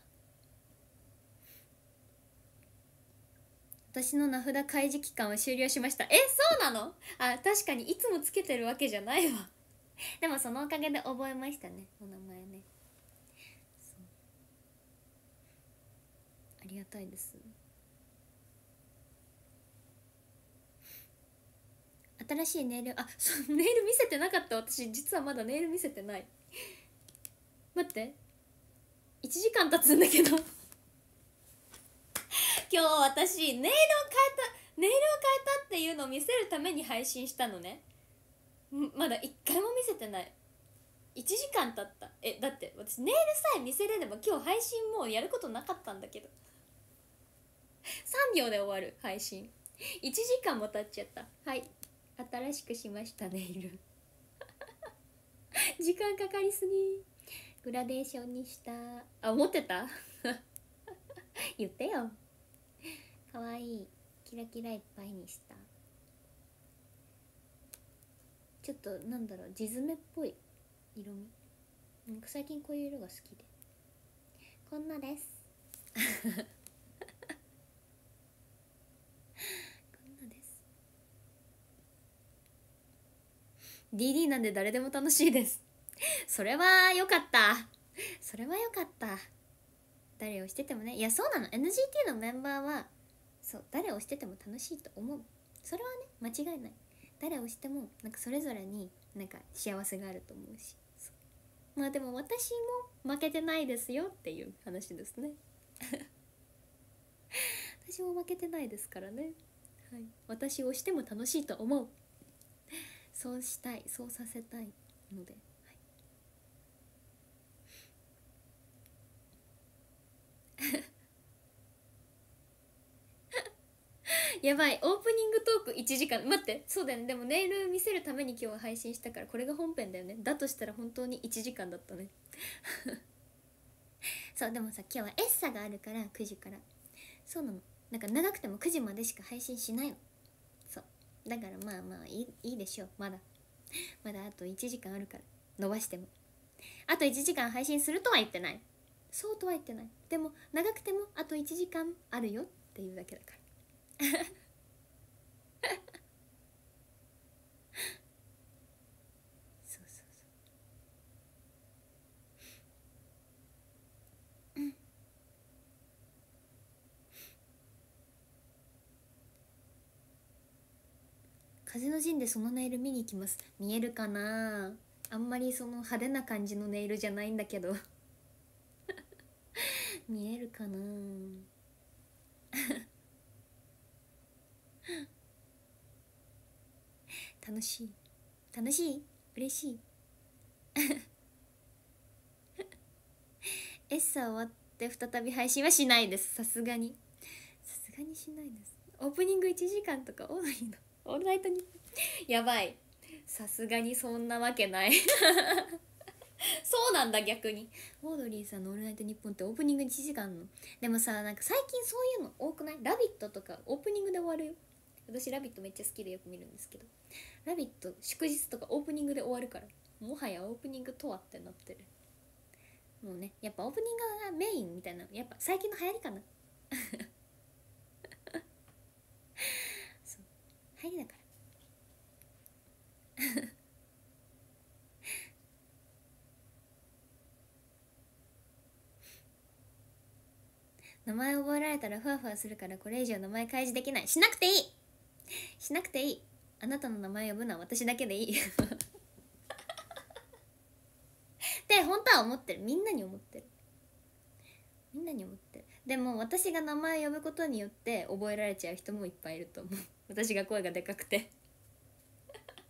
私の名札開示期間は終了しました。えそうなの？あ確かにいつもつけてるわけじゃないわ。<laughs> でもそのおかげで覚えましたね。お名前ね。ありがたいです。新しいネイル？あそうネイル見せてなかった。私実はまだネイル見せてない。待って。1時間経つんだけど。今日私ネイルを変えたネイルを変えたっていうのを見せるために配信したのね。まだ一回も見せてない。1時間経った。えだって私ネイルさえ見せれれば今日配信もうやることなかったんだけど。3秒で終わる配信。1時間も経っちゃった。はい。新しくしましたネイル時間かかりすぎ。グラデーションにした。あ思ってた？<laughs> 言ってよ。かわいいキラキラいっぱいにした。ちょっとなんだろう地詰めっぽい。色味。なんか最近こういう色が好きで。こんなです。こんなです。DD なんで誰でも楽しいです。それはよかった。それはよかった。誰をしててもね。いやそうなの。NGT のメンバーはそう誰をしてても楽しいと思う。それはね間違いない。誰をしてもなんかそれぞれになんか幸せがあると思うし。まあでも私も負けてないですよっていう話ですね。<laughs> 私も負けてないですからね。はい。私をしても楽しいと思う。そうしたいそうさせたいので。やばいオープニングトーク1時間。待ってそうだよね。でもネイル見せるために今日は配信したからこれが本編だよね。だとしたら本当に1時間だったね。<laughs> そうでもさ今日はエッサがあるから9時から。そうなの。なんか長くても9時までしか配信しないの。そう。だからまあまあいいいいでしょう。まだ。まだあと1時間あるから。伸ばしても。あと1時間配信するとは言ってない。そうとは言ってない。でも長くてもあと1時間あるよっていうだけだから。そうそうそう。うん風の陣でそのネイル見に行きます。見えるかな？あんまりその派手な感じのネイルじゃないんだけど。<laughs> 見えるかな？楽しい。楽しい？嬉しい。<laughs> エッサ終わって再び配信はしないです。さすがに。さすがにしないです。オープニング1時間とかオードリーの「オールナイトニッポン」やばい。さすがにそんなわけない。<laughs> そうなんだ逆に。オードリーさんの「オールナイトニッポン」ってオープニング1時間の。でもさなんか最近そういうの多くない「ラビット!」とかオープニングで終わるよ。私「ラビット!」めっちゃ好きでよく見るんですけど「ラビット!」祝日とかオープニングで終わるからもはやオープニングとはってなってる。もうねやっぱオープニングがメインみたいなやっぱ最近の流行りかな。<laughs> そう流行りだから。<laughs> 名前覚えられたらふわふわするからこれ以上名前開示できない。しなくていい。しなくていい。あなたの名前呼ぶのは私だけでいい。<laughs> って本当は思ってる。みんなに思ってる。みんなに思ってる。でも私が名前呼ぶことによって覚えられちゃう人もいっぱいいると思う。私が声がでかくて。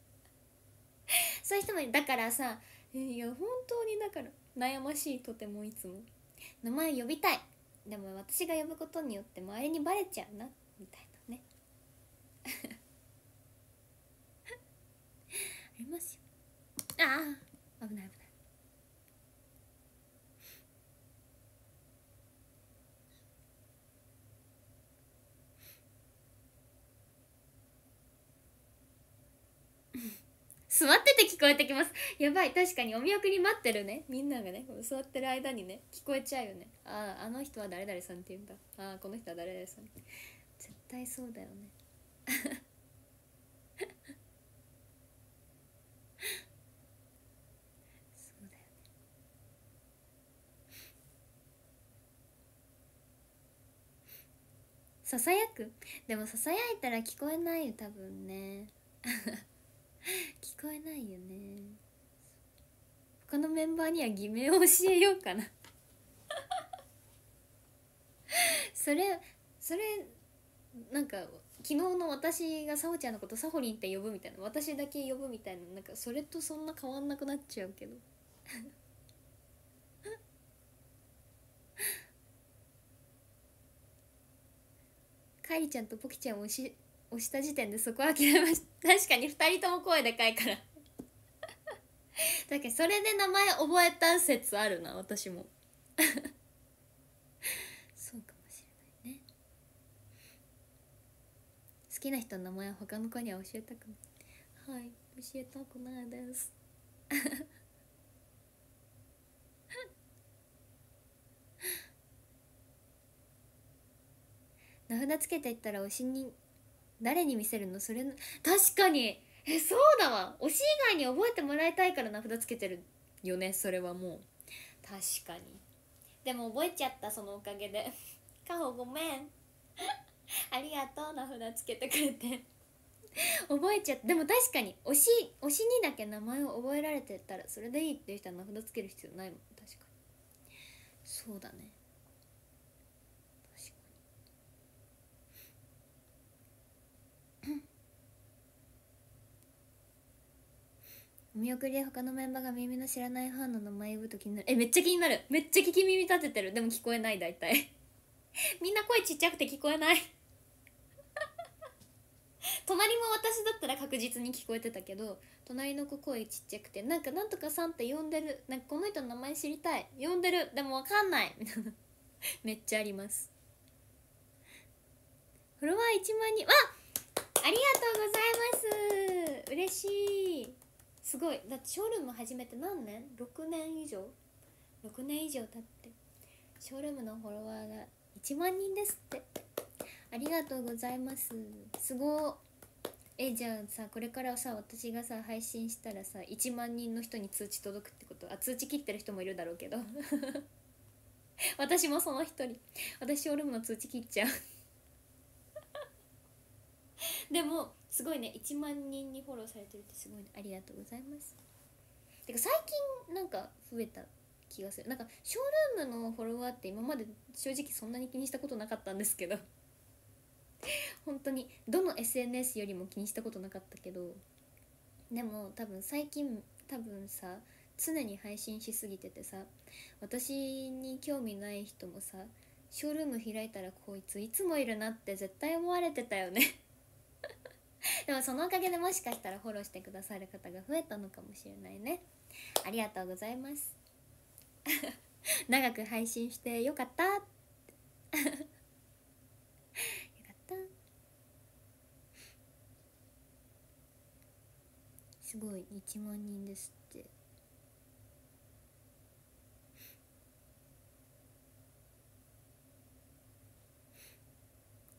<laughs> そういう人もいる。だからさいや本当にだから悩ましいとてもいつも。名前呼びたい。でも私が呼ぶことによって周りにバレちゃうな。みたいなねありますよああ危ない危ない。座ってて聞こえてきます。やばい確かにお見送り待ってるね。みんながね座ってる間にね聞こえちゃうよね。あああの人は誰々さんって言うんだ。ああこの人は誰々さん。絶対そうだよねそうだよねささやく？でもささやいたら聞こえないよ多分ね。<laughs> 聞こえないよね。他のメンバーには偽名を教えようかな。<laughs> それそれなんか昨日の私がさほちゃんのことサホリンって呼ぶみたいな私だけ呼ぶみたいななんかそれとそんな変わんなくなっちゃうけど。かいりちゃんとポキちゃんをし押した時点でそこは諦めました。<laughs> 確かに2人とも声でかいから。だけどそれで名前覚えた説あるな私も。<laughs> そうかもしれないね。好きな人の名前は他の子には教えたくない。はい教えたくないです。<laughs> 名札つけていったら推しに誰に見せるの？それ確かに。えそうだわ。推し以外に覚えてもらいたいから名札つけてるよね。それはもう。確かに。でも覚えちゃったそのおかげで。かほごめん。ありがとう名札つけてくれて。覚えちゃった。でも確かに推し推しにだけ名前を覚えられてたらそれでいいっていう人は名札つける必要ないもん。確かに。そうだね確かにお見送りで他のメンバーが耳の知らないファンの名前呼ぶと気になる。えめっちゃ気になる。めっちゃ聞き耳立ててる。でも聞こえない大体。<laughs> みんな声ちっちゃくて聞こえない。<laughs> 隣も私だったら確実に聞こえてたけど隣の子声ちっちゃくてなんかなんとかさんって呼んでる。なんかこの人の名前知りたい。呼んでる。でもわかんない。みたいな。<laughs> めっちゃあります。フォロワー1万人。わありがとうございます。嬉しい。すごい。だってショールーム始めて何年 ?6 年以上？6年以上経って。ショールームのフォロワーが1万人ですって。ありがとうございます。すごえじゃあさこれからさ私がさ配信したらさ1万人の人に通知届くってこと？あ通知切ってる人もいるだろうけど。<laughs> 私もその一人。私ショールームの通知切っちゃう。<laughs> でもすごいね1万人にフォローされてるってすごいねありがとうございます。てか最近なんか増えた気がする。なんかショールームのフォロワーって今まで正直そんなに気にしたことなかったんですけど。<laughs> 本当にどの SNS よりも気にしたことなかったけど。でも多分最近多分さ常に配信しすぎててさ私に興味ない人もさショールーム開いたらこいついつもいるなって絶対思われてたよね。<laughs> でもそのおかげでもしかしたらフォローしてくださる方が増えたのかもしれないね。ありがとうございます。<laughs> 長く配信してよかった。<laughs> よかった。すごい1万人ですって。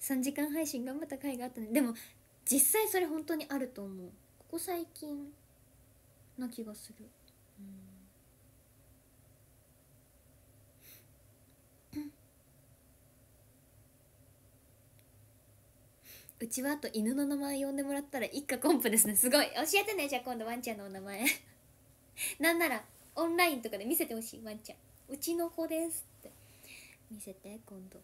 3時間配信頑張った甲斐があったね。でも実際それ本当にあると思う。ここ最近な気がする。うん。うちはあと犬の名前呼んでもらったら一家コンプですね。すごい。教えてねじゃあ今度ワンちゃんのお名前。なんならオンラインとかで見せてほしいワンちゃん。うちの子ですって。見せて今度。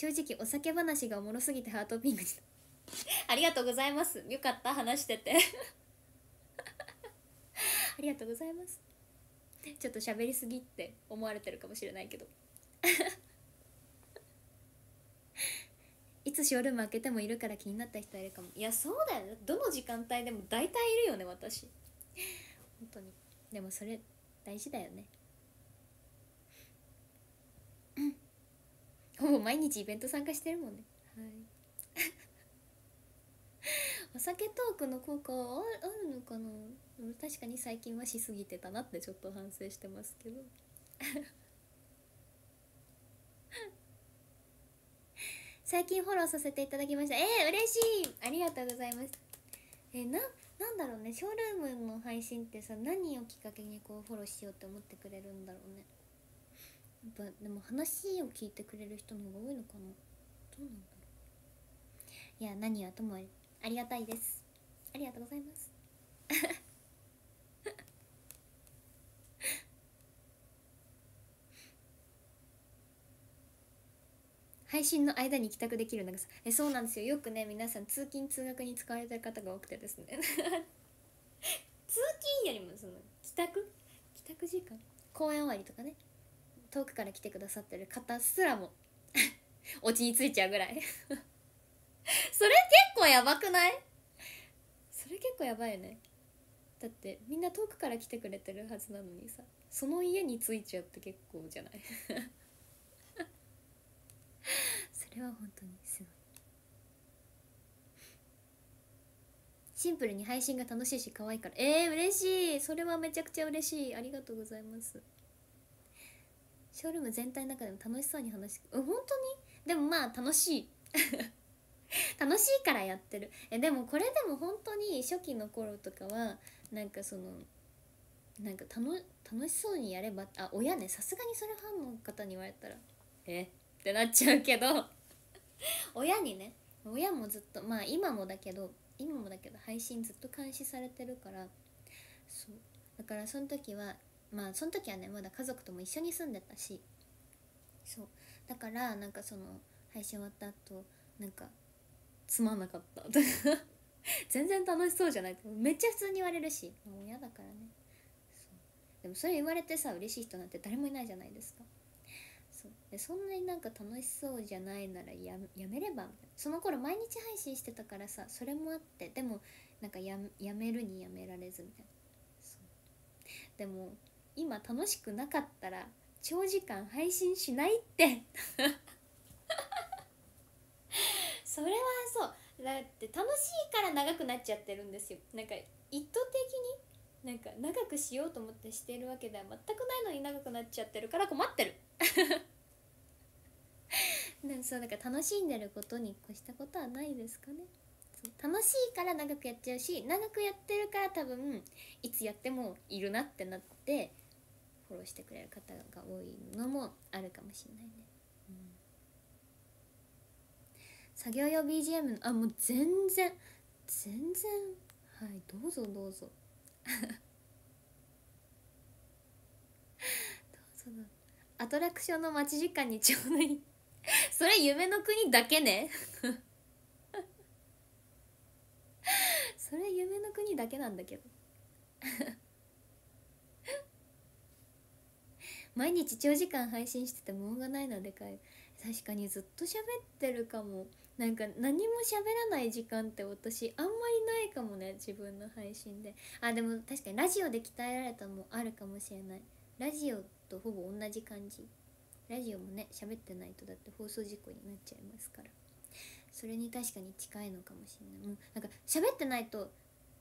正直お酒話がおもろすぎてハートピンク <laughs> ありがとうございます。よかった話してて。<laughs> ありがとうございます。ちょっと喋りすぎって思われてるかもしれないけど。<laughs> いつショールーム開けてもいるから気になった人いるかも。いやそうだよね。どの時間帯でも大体いるよね私。本当に。でもそれ大事だよね。うんほ <laughs> ぼ毎日イベント参加してるもんね。はい。<laughs> お酒トークの効果はあるのかな？確かに最近はしすぎてたなってちょっと反省してますけど。<laughs> 最近フォローさせていただきました。えー、嬉しい！ありがとうございます。えー、ななんだろうね。ショールームの配信ってさ何をきっかけにこうフォローしようって思ってくれるんだろうね。やっぱでも話を聞いてくれる人の方が多いのかな？どうなんだろう？いや何はともあれありがたいです。ありがとうございます。<laughs> 配信の間に帰宅できる長さえそうなんですよ。よくね皆さん通勤通学に使われてる方が多くてですね。<laughs> 通勤よりもその帰宅？帰宅時間？公演終わりとかね遠くから来てくださってる方すらも <laughs> オチについちゃうぐらい。<laughs> それ結構やばくない？それ結構やばいよね。だってみんな遠くから来てくれてるはずなのにさその家についちゃうって結構じゃない？<laughs> それは本当にすごい。シンプルに配信が楽しいし可愛いから。えー、嬉しい。それはめちゃくちゃ嬉しい。ありがとうございます。ショールーム全体の中でも楽しそうに話うん本当に？でもまあ楽しい。<laughs> 楽しいからやってる。えでもこれでも本当に初期の頃とかはなんかそのなんか楽楽しそうにやればあ親ねさすがにそれファンの方に言われたらえってなっちゃうけど親にね親もずっとまあ今もだけど今もだけど配信ずっと監視されてるからそう。だからその時はまあその時はねまだ家族とも一緒に住んでたし。そう。だからなんかその配信終わった後なんかつまんなかった。と <laughs> か全然楽しそうじゃない。めっちゃ普通に言われるし。もう嫌だからね。でもそれ言われてさ嬉しい人なんて誰もいないじゃないですか。そう。でそんなになんか楽しそうじゃないならやめればその頃毎日配信してたからさそれもあってでもなんかややめるにやめられずみたいな。でも今楽しくなかったら長時間配信しないって。<laughs> それはそう。だって楽しいから長くなっちゃってるんですよ。なんか意図的になんか長くしようと思ってしてるわけでは全くないのに長くなっちゃってるから困ってる。<laughs> なんそうだから楽しんでることに越したことはないですかね。楽しいから長くやっちゃうし長くやってるから多分いつやってもいるなってなってフォローしてくれる方が多いのもあるかもしれないね、うん、作業用 BGM のあもう全然全然はいどうぞどうぞ。どうぞ <laughs> どうぞ。アトラクションの待ち時間にちょうどいい。<laughs> それ夢の国だけね。<laughs> それ夢の国だけなんだけど。毎日長時間配信しててもがないのでかい。確かにずっと喋ってるかも。なんか何も喋らない時間って私あんまりないかもね自分の配信で。あでも確かにラジオで鍛えられたのもあるかもしれない。ラジオとほぼ同じ感じ。ラジオもね喋ってないとだって放送事故になっちゃいますから。それに確かに近いのかもしれない。もうなんか喋ってないと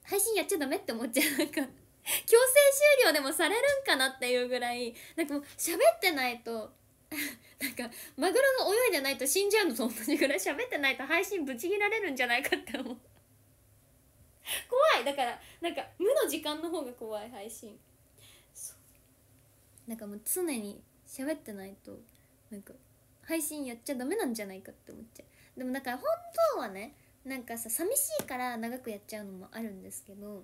配信やっちゃダメって思っちゃう。なんか強制終了でもされるんかなっていうぐらいなんかもう喋ってないと <laughs> なんかマグロが泳いでないと死んじゃうのと同じぐらい喋ってないと配信ぶち切られるんじゃないかって思う。怖い。だからなんか無の時間の方が怖い配信。なんかもう常に喋ってないとなんか配信やっちゃダメなんじゃないかって思っちゃう。でもだから本当はねなんかさ寂しいから長くやっちゃうのもあるんですけど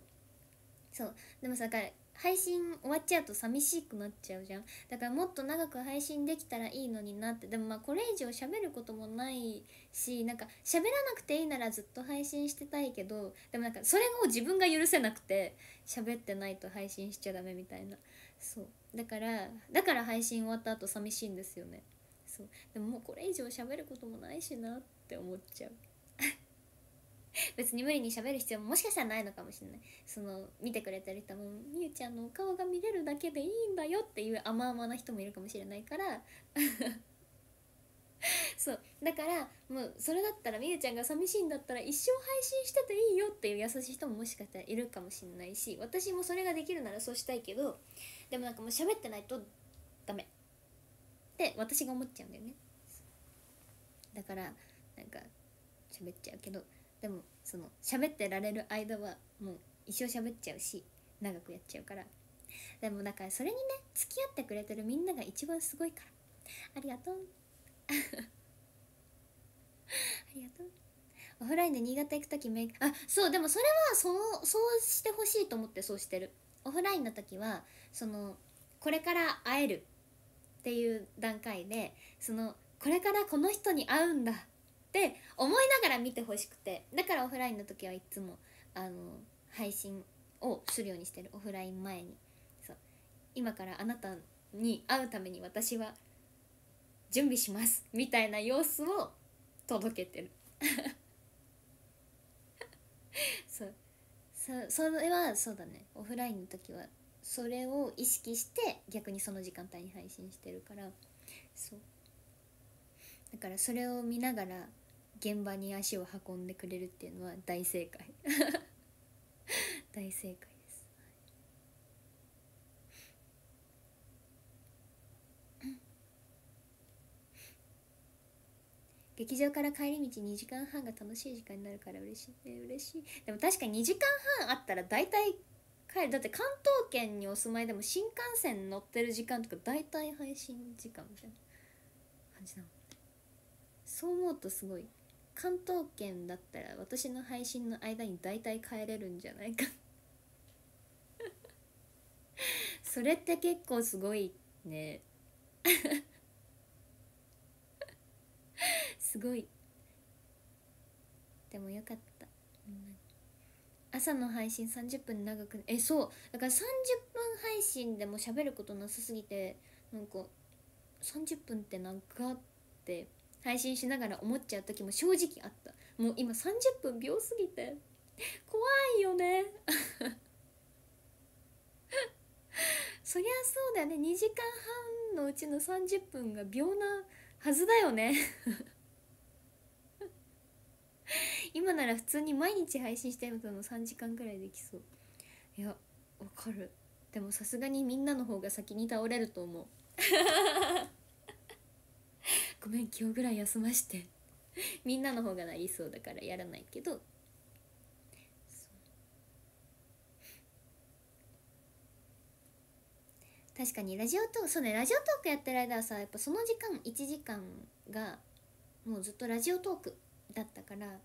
そう。でもさから配信終わっちゃうと寂しくなっちゃうじゃん。だからもっと長く配信できたらいいのになって。でもまあこれ以上喋ることもないしなんか喋らなくていいならずっと配信してたいけどでもなんかそれを自分が許せなくて喋ってないと配信しちゃダメみたいな。そう。だからだから配信終わった後寂しいんですよね。そう。でももうこれ以上喋ることもないしなって思っちゃう。<laughs> 別に無理に喋る必要ももしかしたらないのかもしれない。その見てくれてる人もみゆちゃんのお顔が見れるだけでいいんだよっていう甘々な人もいるかもしれないから。<laughs> そう。だからもうそれだったらみゆちゃんが寂しいんだったら一生配信してていいよっていう優しい人ももしかしたらいるかもしれないし私もそれができるならそうしたいけどでもなんかもう喋ってないとダメ。って私が思っちゃうんだよね。だからなんか喋っちゃうけど。でもその喋ってられる間はもう一生喋っちゃうし長くやっちゃうから。でもだからそれにね付き合ってくれてるみんなが一番すごいから。ありがとう。<laughs> ありがとう。オフラインで新潟行く時メイクあそうでもそれはそうそうしてほしいと思ってそうしてる。オフラインの時はそのこれから会えるっていう段階でそのこれからこの人に会うんだって思いながら見てほしくて。だからオフラインの時はいつもあの配信をするようにしてる。オフライン前に。そう。今からあなたに会うために私は準備します。みたいな様子を届けてる。<laughs> そう。そそれはそうだね。オフラインの時はそれを意識して逆にその時間帯に配信してるから。そう。だからそれを見ながら現場に足を運んでくれるっていうのは大正解。<laughs> 大正解です。劇場から帰り道2時間半が楽しい時間になるから嬉しいね。嬉しい。でも確かに2時間半あったら大体帰る。だって関東圏にお住まいでも新幹線乗ってる時間とか大体配信時間みたいな感じなの。そう思うとすごい関東圏だったら私の配信の間に大体帰れるんじゃないか。<laughs> それって結構すごいね。<laughs> すごい。でもよかった。朝の配信30分長くえそう。だから30分配信でも喋ることなさすぎてなんか30分って長って配信しながら思っちゃう時も正直あった。もう今30分秒すぎて怖いよね。<laughs> そりゃそうだよね。2時間半のうちの30分が秒なはずだよね。<laughs> 今なら普通に毎日配信してるの3時間くらいできそう。いやわかる。でもさすがにみんなの方が先に倒れると思う。<laughs> ごめん今日ぐらい休まして。<laughs> みんなの方がなりそうだからやらないけど。確かにラジオトークそうね。ラジオトークやってる間はさやっぱその時間1時間がもうずっとラジオトークだったから。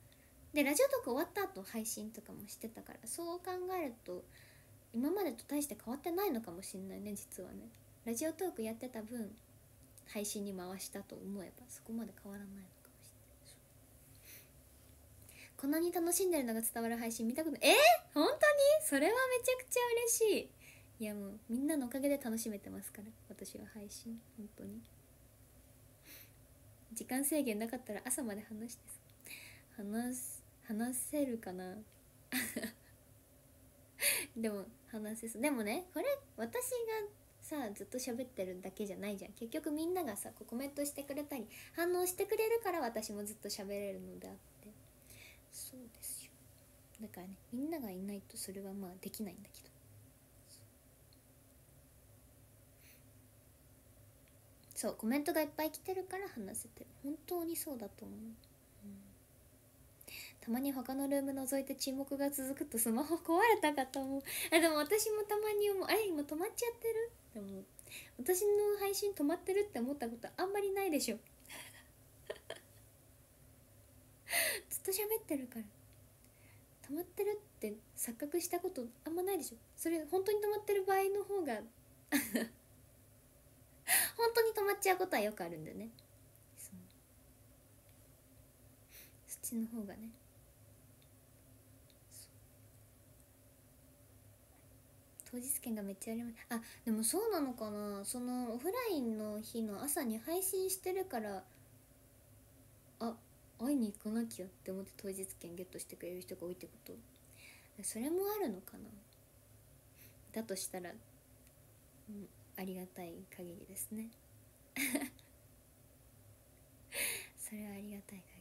でラジオトーク終わった後配信とかもしてたからそう考えると今までと大して変わってないのかもしんないね実はね。ラジオトークやってた分配信に回したと思えばそこまで変わらないのかもしれない。こんなに楽しんでるのが伝わる配信見たことえ？ー、本当に？それはめちゃくちゃ嬉しい。いやもうみんなのおかげで楽しめてますから私は配信本当に。時間制限なかったら朝まで話して話す話せるかな？<laughs> でも話せそう。でもねこれ私がさずっと喋ってるだけじゃないじゃん。結局みんながさこうコメントしてくれたり反応してくれるから私もずっと喋れるのであって。そうですよ。だからねみんながいないとそれはまあできないんだけど。そうコメントがいっぱい来てるから話せてる。本当にそうだと思う、うん、たまに他のルーム覗いて沈黙が続くとスマホ壊れたかと思う。あでも私もたまに思う。あれ今止まっちゃってる？でも私の配信止まってるって思ったことあんまりないでしょ。<laughs> ずっと喋ってるから。止まってるって錯覚したことあんまないでしょ。それ本当に止まってる場合の方が <laughs> 本当に止まっちゃうことはよくあるんだよね。そそっちの方がね。当日券がめっちゃあります。あでもそうなのかな。そのオフラインの日の朝に配信してるからあ会いに行かなきゃって思って当日券ゲットしてくれる人が多いってこと？それもあるのかな。だとしたら、うん、ありがたい限りですね。<laughs> それはありがたい限り。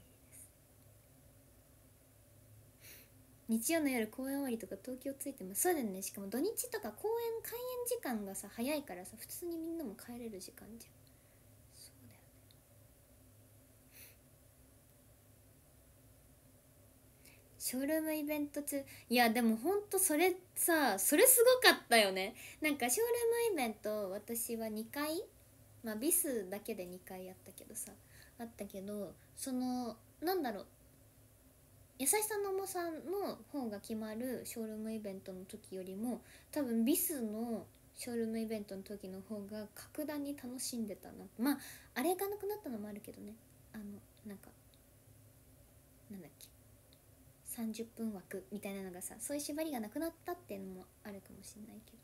日曜の夜公演終わりとか東京着いてもそうだよね。しかも土日とか公演開演時間がさ早いからさ普通にみんなも帰れる時間じゃん。そうだよね。ショールームイベント中。いやでもほんとそれさそれすごかったよね。なんかショールームイベント私は2回。まあビスだけで2回やったけどさあったけどそのなんだろう。優しさの重さの方が決まるショールームイベントの時よりも多分ビスのショールームイベントの時の方が格段に楽しんでたな。まああれがなくなったのもあるけどね。あのなんかなんだっけ30分枠みたいなのがさそういう縛りがなくなったっていうのもあるかもしれないけど。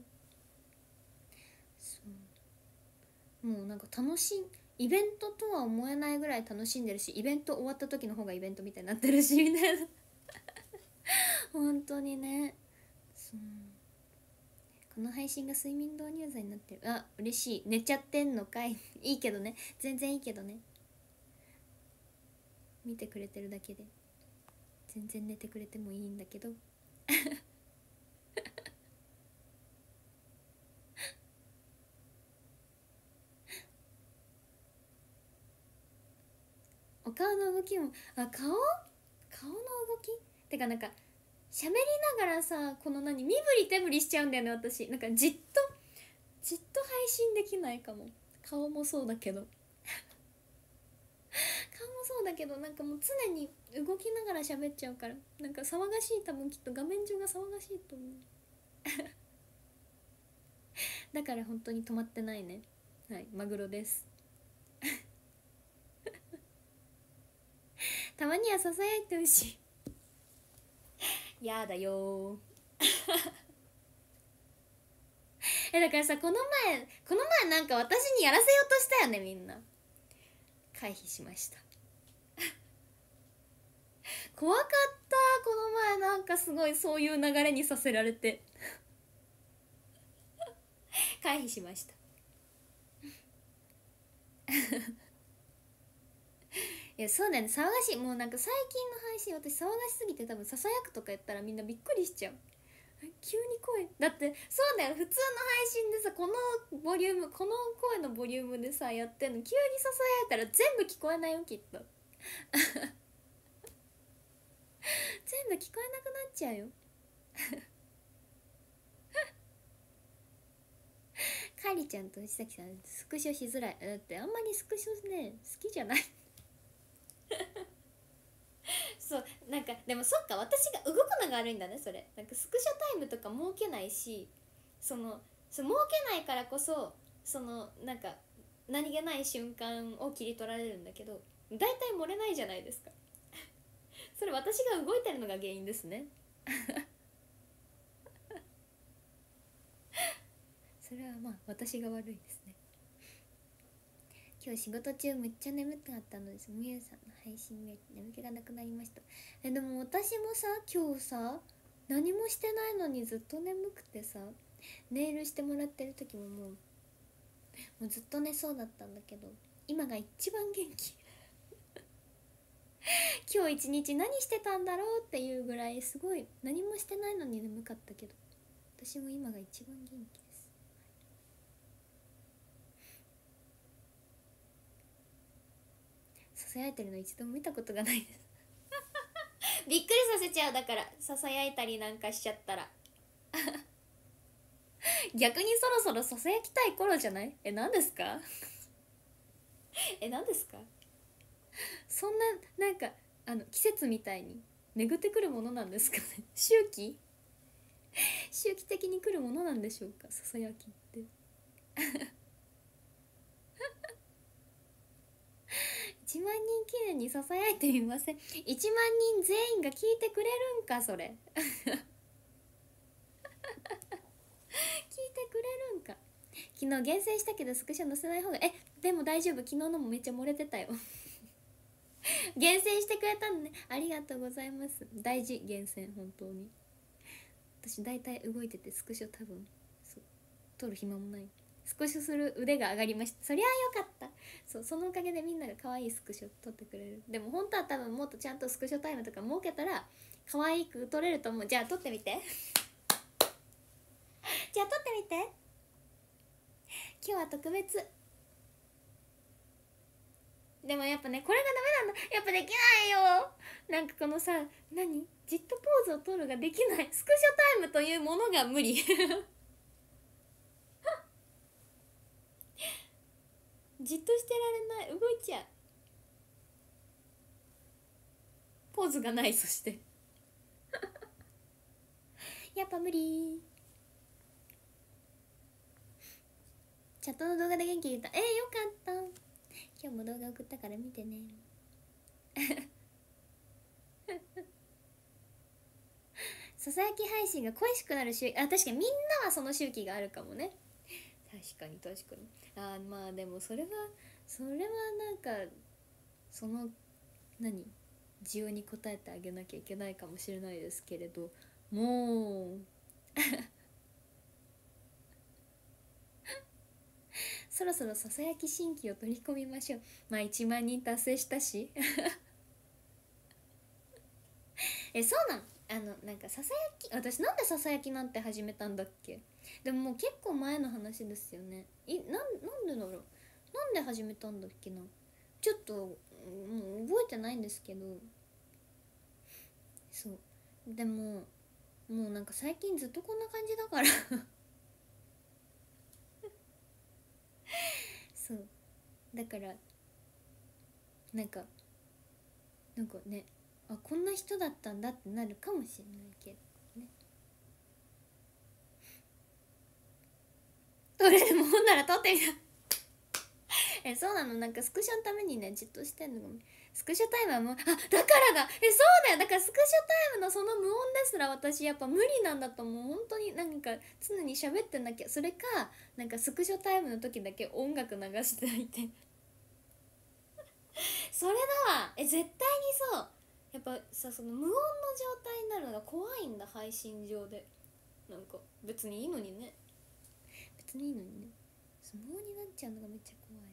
そう。もうなんか楽しいイベントとは思えないぐらい楽しんでるしイベント終わった時の方がイベントみたいになってるしみたいな。本当にね。この配信が睡眠導入剤になってる。あ嬉しい。寝ちゃってんのかい。<laughs> いいけどね。全然いいけどね。見てくれてるだけで。全然寝てくれてもいいんだけど。<laughs> お顔の動きもあ顔？顔の動き？てかなんか喋りながらさこの何身振り手振りしちゃうんだよね私。なんかじっとじっと配信できないかも。顔もそうだけど。<laughs> 顔もそうだけどなんかもう常に動きながら喋っちゃうから。なんか騒がしい多分きっと画面上が騒がしいと思う。<laughs> だから本当に止まってないね。はいマグロです。たまにはささやいてほしい。やだよ <laughs> えだからさこの前この前なんか私にやらせようとしたよねみんな。回避しました。<laughs> 怖かった。この前なんかすごいそういう流れにさせられて。<laughs> 回避しました。いやそうだよね。騒がしい。もうなんか最近の配信私騒がしすぎて多分ささやくとか言ったらみんなびっくりしちゃう。急に声。だってそうだよ。普通の配信でさこのボリュームこの声のボリュームでさやってんの。急にささやいたら全部聞こえないよきっと。<laughs> 全部聞こえなくなっちゃうよ。かりちゃんと石崎さんスクショしづらい。だってあんまりスクショね好きじゃない。<laughs> そうなんかでもそっか私が動くのが悪いんだねそれ。なんかスクショタイムとか設けないしそのそう設けないからこそそのなんか何気ない瞬間を切り取られるんだけど大体漏れないじゃないですか。<laughs> それ私が動いてるのが原因ですね。<laughs> それはまあ私が悪いです。今日仕事中めっちゃ眠かったのです。みゆさんの配信で眠気がなくなりました。えでも私もさ今日さ何もしてないのにずっと眠くてさネイルしてもらってる時ももうもうずっと寝そうだったんだけど今が一番元気。<laughs> 今日一日何してたんだろうっていうぐらいすごい何もしてないのに眠かったけど私も今が一番元気。ですささやいてるの一度も見たことがないです。<laughs> びっくりさせちゃう。だからささやいたりなんかしちゃったら。<laughs> 逆にそろそろささやきたい頃じゃない？え何ですか？<laughs> え何ですか？そんななんかあの季節みたいに巡ってくるものなんですかね？周期？周期的に来るものなんでしょうか？ささやきって1万人記念にささやいてみません。1万人全員が聞いてくれるんかそれ。<laughs> 聞いてくれるんか。昨日厳選したけどスクショ載せない方がえでも大丈夫。昨日のもめっちゃ漏れてたよ。<laughs> 厳選してくれたのね。ありがとうございます。大事厳選本当に。私大体動いててスクショ多分そう撮る暇もない。スクショする腕が上がりました。そりゃよかった。そうそのおかげでみんなが可愛いスクショ撮ってくれる。でも本当は多分もっとちゃんとスクショタイムとか設けたら可愛く撮れると思う。じゃあ撮ってみて。<laughs> じゃあ撮ってみて。今日は特別。でもやっぱねこれがダメなんだ。やっぱできないよ。なんかこのさ何？じっとポーズを取るができない。スクショタイムというものが無理。<laughs> じっとしてられない動いちゃう。ポーズがないそして。<laughs> やっぱ無理。チャットの動画で元気出た。えー、よかった。今日も動画送ったから見てね。<laughs> ささやき配信が恋しくなる周期。あ確かにみんなはその周期があるかもね。かに確かに。あまあでもそれはそれはなんかその何需要に応えてあげなきゃいけないかもしれないですけれどもう <laughs> そろそろささやき新規を取り込みましょう。まあ1万人達成したし。<laughs> えそうなん？あのなんかささやき？私なんでささやきなんて始めたんだっけ？でももう結構前の話ですよね。いなんなんでだろう。なんで始めたんだっけな。ちょっともう覚えてないんですけど。そう。でももうなんか最近ずっとこんな感じだから。<laughs> そう。だからなんかなんかねあこんな人だったんだってなるかもしれないけど。どれでもほんなら撮ってみた <laughs> えそうなの？なんかスクショのためにねじっとしてんのスクショタイムはもうあだからだ。えそうだよ。だからスクショタイムのその無音ですら私やっぱ無理なんだと思う本当になんか常に喋ってなきゃそれかなんかスクショタイムの時だけ音楽流していて。<laughs> それだ。わえ絶対にそう。やっぱさその無音の状態になるのが怖いんだ配信上で。なんか別にいいのにね。別にいいのにね。無音になっちゃうのがめっちゃ怖い。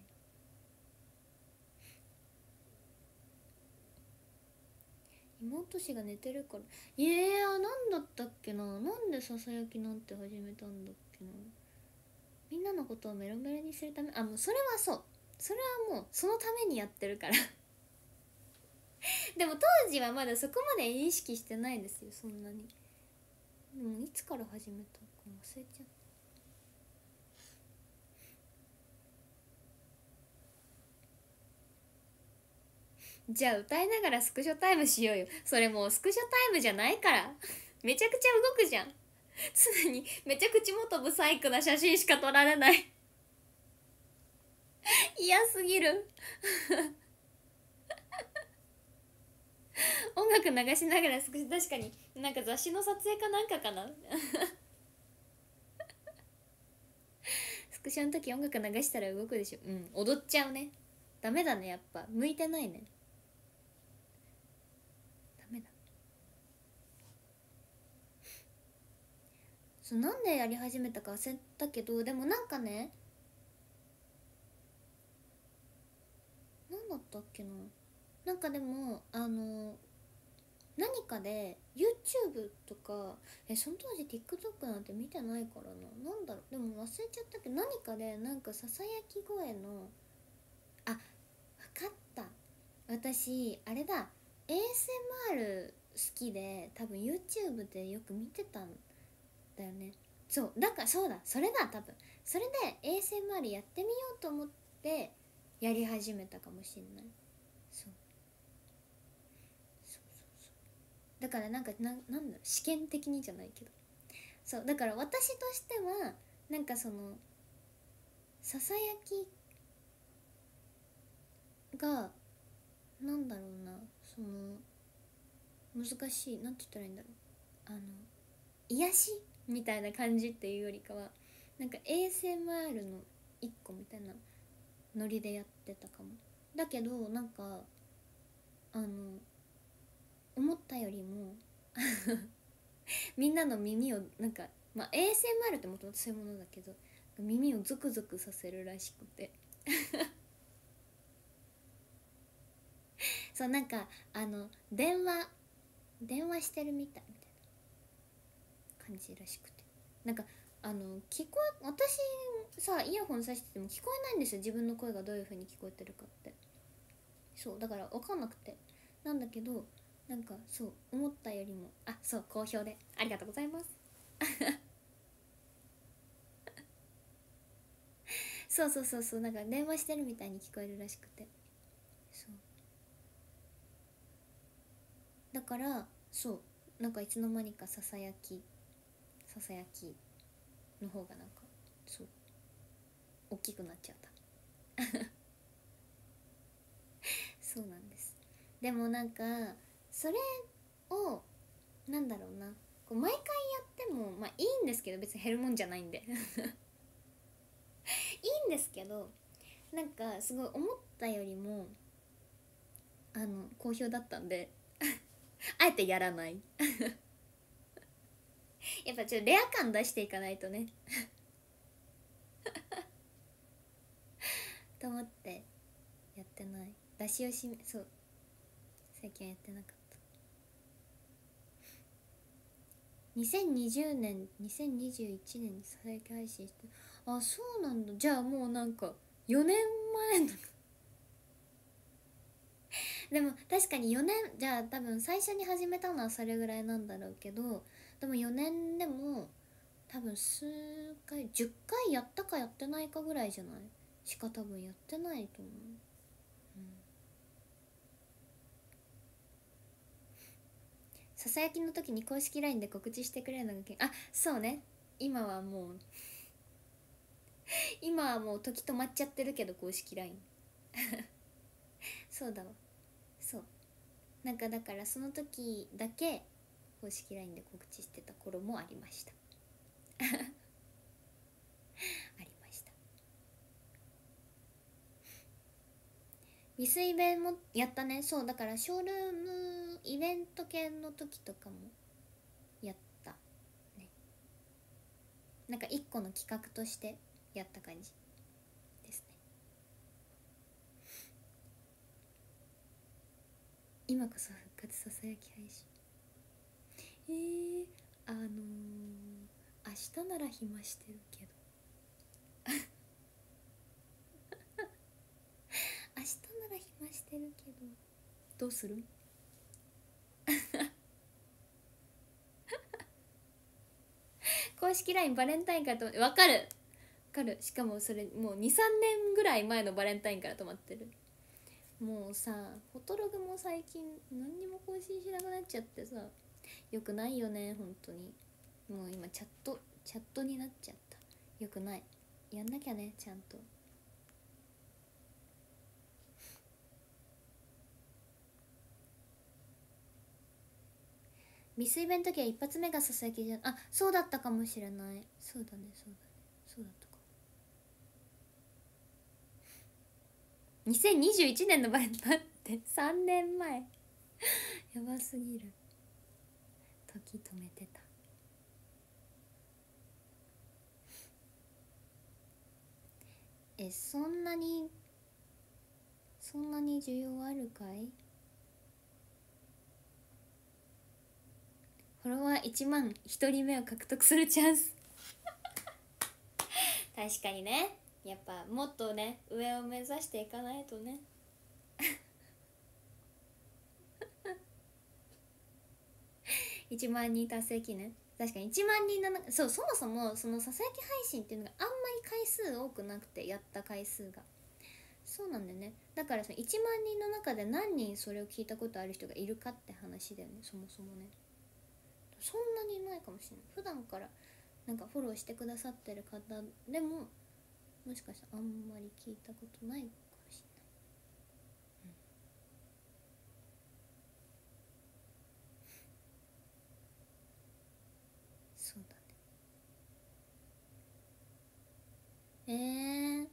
妹氏が寝てるから。いやー何だったっけな。なんでささやきなんて始めたんだっけな。みんなのことをメロメロにするため。あもうそれはそう。それはもうそのためにやってるから。<laughs> でも当時はまだそこまで意識してないですよ。そんなに。でもいつから始めたか忘れちゃった。じゃあ歌いながらスクショタイムしようよ。それもうスクショタイムじゃないから。<laughs> めちゃくちゃ動くじゃん。常にめちゃ口元ブサイクな写真しか撮られない。<laughs> 嫌すぎる。<laughs> 音楽流しながらスクショ確かになんか雑誌の撮影かなんかかな。スクショの時音楽流したら動くでしょ。うん踊っちゃうね。ダメだねやっぱ。向いてないね。そうなんでやり始めたか忘れたけどでもなんかね何だったっけな。なんかでもあの何かで YouTube とかえその当時 TikTok なんて見てないからな。何だろう。でも忘れちゃったけど何かでなんかささやき声のあ分かった。私あれだ。ASMR 好きで多分 YouTube でよく見てたんだよね。そうだからそうだ。それだ多分。それで ASMR やってみようと思ってやり始めたかもしんない。そう。そうそうそう。だからなんかななんだろう。試験的にじゃないけど。そうだから私としてはなんかそのささやきがなんだろうな。その難しいなんて言ったらいいんだろう。あの癒しみたいな感じっていうよりかはなんか ASMR の一個みたいなノリでやってたかも。だけどなんかあの思ったよりも <laughs> みんなの耳をなんかまあ ASMR ってもともとそういうものだけど耳をゾクゾクさせるらしくて。<laughs> そうなんかあの電話電話してるみたいな。感じらしくて。なんかあの聞こえ私さイヤホンさしてても聞こえないんですよ。自分の声がどういう風に聞こえてるかって。そうだから分かんなくて。なんだけどなんかそう思ったよりもあそう好評で。ありがとうございます。<laughs> そうそうそうそうなんか電話してるみたいに聞こえるらしくて。そう。だからそうなんかいつの間にかささやきささやきの方がなんかそう大きくなっちゃった。<laughs> そうなんです。でもなんかそれをなんだろうな。こう毎回やってもまあいいんですけど別に減るもんじゃないんで。<laughs> いいんですけどなんかすごい思ったよりもあの好評だったんで <laughs> あえてやらない。<laughs> やっぱちょっとレア感出していかないとね。<laughs> と思ってやってない。出し惜しみそう最近やってなかった。2020年2021年に最近配信してあそうなんだ。じゃあもうなんか4年前の。<laughs> でも確かに4年じゃあ多分最初に始めたのはそれぐらいなんだろうけどでも4年でも多分数回10回やったかやってないかぐらいじゃない？しか多分やってないと思う。うん。ささやきの時に公式 LINE で告知してくれるのがけあそうね。今はもう <laughs> 今はもう時止まっちゃってるけど公式 LINE <laughs> そうだわ。そう。なんかだからその時だけ公式 LINE で告知してた頃もありました。<laughs> ありました。未遂弁もやったね。そうだからショールームイベント系の時とかもやったね。なんか一個の企画としてやった感じですね。今こそ復活ささやき配信。えー、あのー、明日なら暇してるけど。<laughs> 明日なら暇してるけど。どうする？<laughs> 公式 LINE バレンタインからとわかる？わかる。しかもそれもう23年ぐらい前のバレンタインから止まってる。もうさフォトログも最近何にも更新しなくなっちゃってさ。よくないよね本当に。もう今チャットチャットになっちゃった。よくない。やんなきゃねちゃんと。未遂弁の時は一発目がささやきじゃあそうだったかもしれない。そうだねそうだね。そうだったか2021年のバレンタインって。3年前やばすぎる。時止めてた。えそんなにそんなに需要あるかい？フォロワー1万1人目を獲得するチャンス。<laughs> 確かにね。やっぱもっとね上を目指していかないとね。1万人達成記念？確かに。1万人の中そうそもそもそのささやき配信っていうのがあんまり回数多くなくてやった回数が。そうなんだよね。だからその1万人の中で何人それを聞いたことある人がいるかって話だよね。そもそもね。そんなにいないかもしれない。普段からなんかフォローしてくださってる方でももしかしたらあんまり聞いたことないかもしれない、うん、そうだねえー、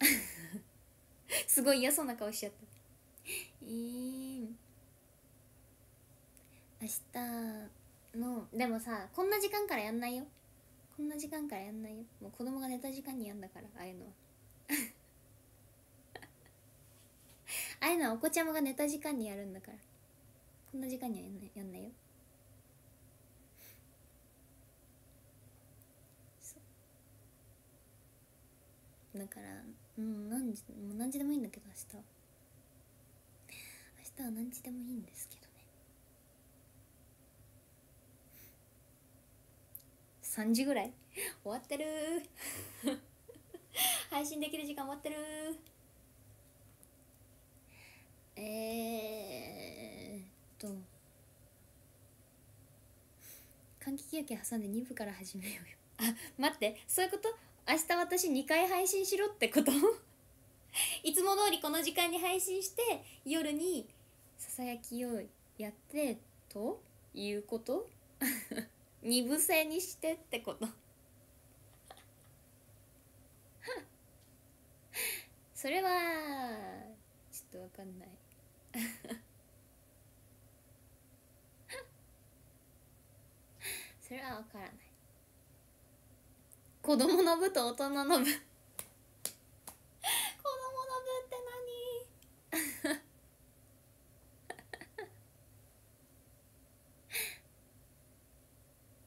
<laughs> すごい嫌そうな顔しちゃった。えー、明日のでもさこんな時間からやんないよ。こんな時間からやんないよ。もう子供が寝た時間にやんだからああいうのは。<laughs> ああいうのはお子ちゃまが寝た時間にやるんだから。こんな時間にはやんないやんないよ。だからうん何時もう何時でもいいんだけど明日。明日は何時でもいいんですけどね。3時ぐらい？終わってる。<laughs> 配信できる時間終わってる。えー、っと換気休憩挟んで2部から始めようよ。あ待ってそういうこと？明日私2回配信しろってこと？<laughs> いつも通りこの時間に配信して夜にささやきをやってということ？<laughs> 二部制にしてってこと？<laughs> それはちょっとわかんない。それはわからない。子供の部と大人の部子供の部って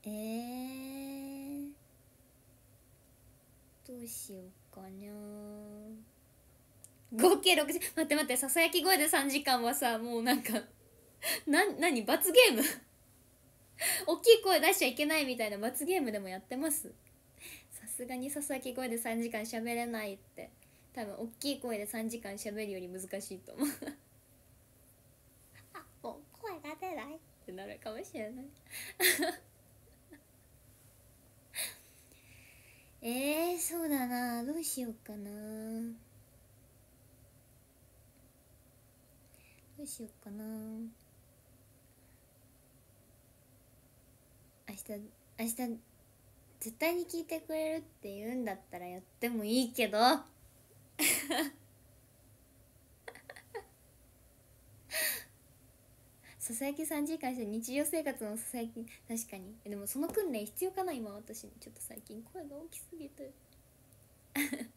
何？えー、どうしようかな。合計6時待って待ってささやき声で3時間はさもうなんか <laughs> な何？罰ゲーム？<laughs> 大きい声出しちゃいけないみたいな罰ゲームでもやってます？すがにささやき声で3時間喋れないって多分大きい声で3時間喋るより難しいと思う。<laughs> あもう声が出ないってなるかもしれない。<laughs> えー、そうだな。どうしようかな。どうしようかな。明日明日絶対に聞いてくれるって言うんだったらやってもいいけど。<laughs> ささやき3時間して日常生活のささやき。確かに。でもその訓練必要かな今私。ちょっと最近声が大きすぎて。<laughs>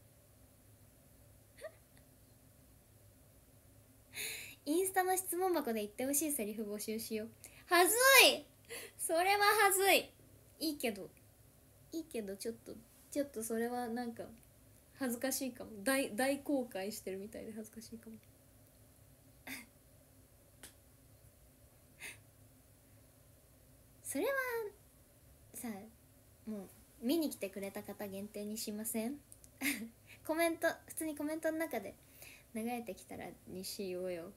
インスタの質問箱で言ってほしいセリフ募集しよう。はずい！それははずい！いいけど。いいけどちょっとちょっとそれはなんか恥ずかしいかも。大大公開してるみたいで恥ずかしいかも。<laughs> それはさもう見に来てくれた方限定にしません？<laughs> コメント普通にコメントの中で流れてきたらにしようよ。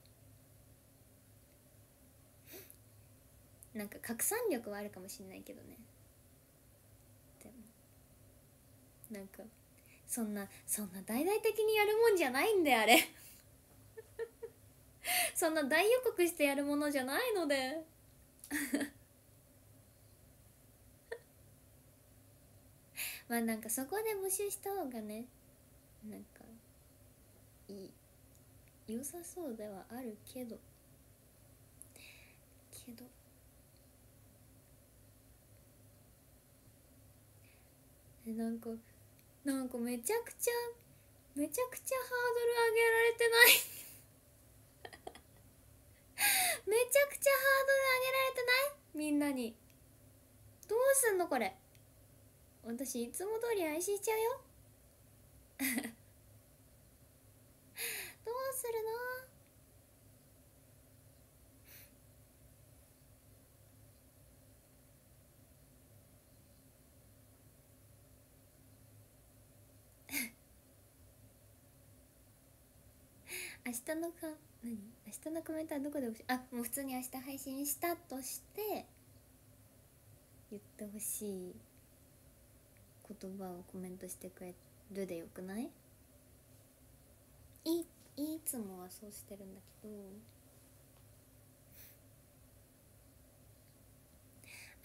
なんか拡散力はあるかもしれないけどねでもなんかそんなそんな大々的にやるもんじゃないんであれ。<laughs> そんな大予告してやるものじゃないので。<laughs> まあなんかそこで募集した方がねなんかいい良さそうではあるけど。けど。えなんかなんかめちゃくちゃめちゃくちゃハードル上げられてない。<laughs> めちゃくちゃハードル上げられてない？みんなに。どうすんのこれ？私いつも通り愛しちゃうよ。<laughs> どうするの？明日のか何？明日のコメントはどこで欲しい？あもう普通に明日配信したとして言ってほしい言葉をコメントしてくれるでよくない？いいつもはそうしてるんだけど。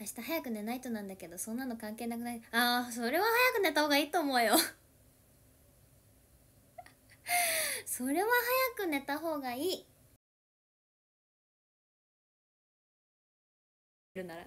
明日早く寝ないとなんだけどそんなの関係なくない？ああそれは早く寝た方がいいと思うよ。それは早く寝た方がいい。るなら。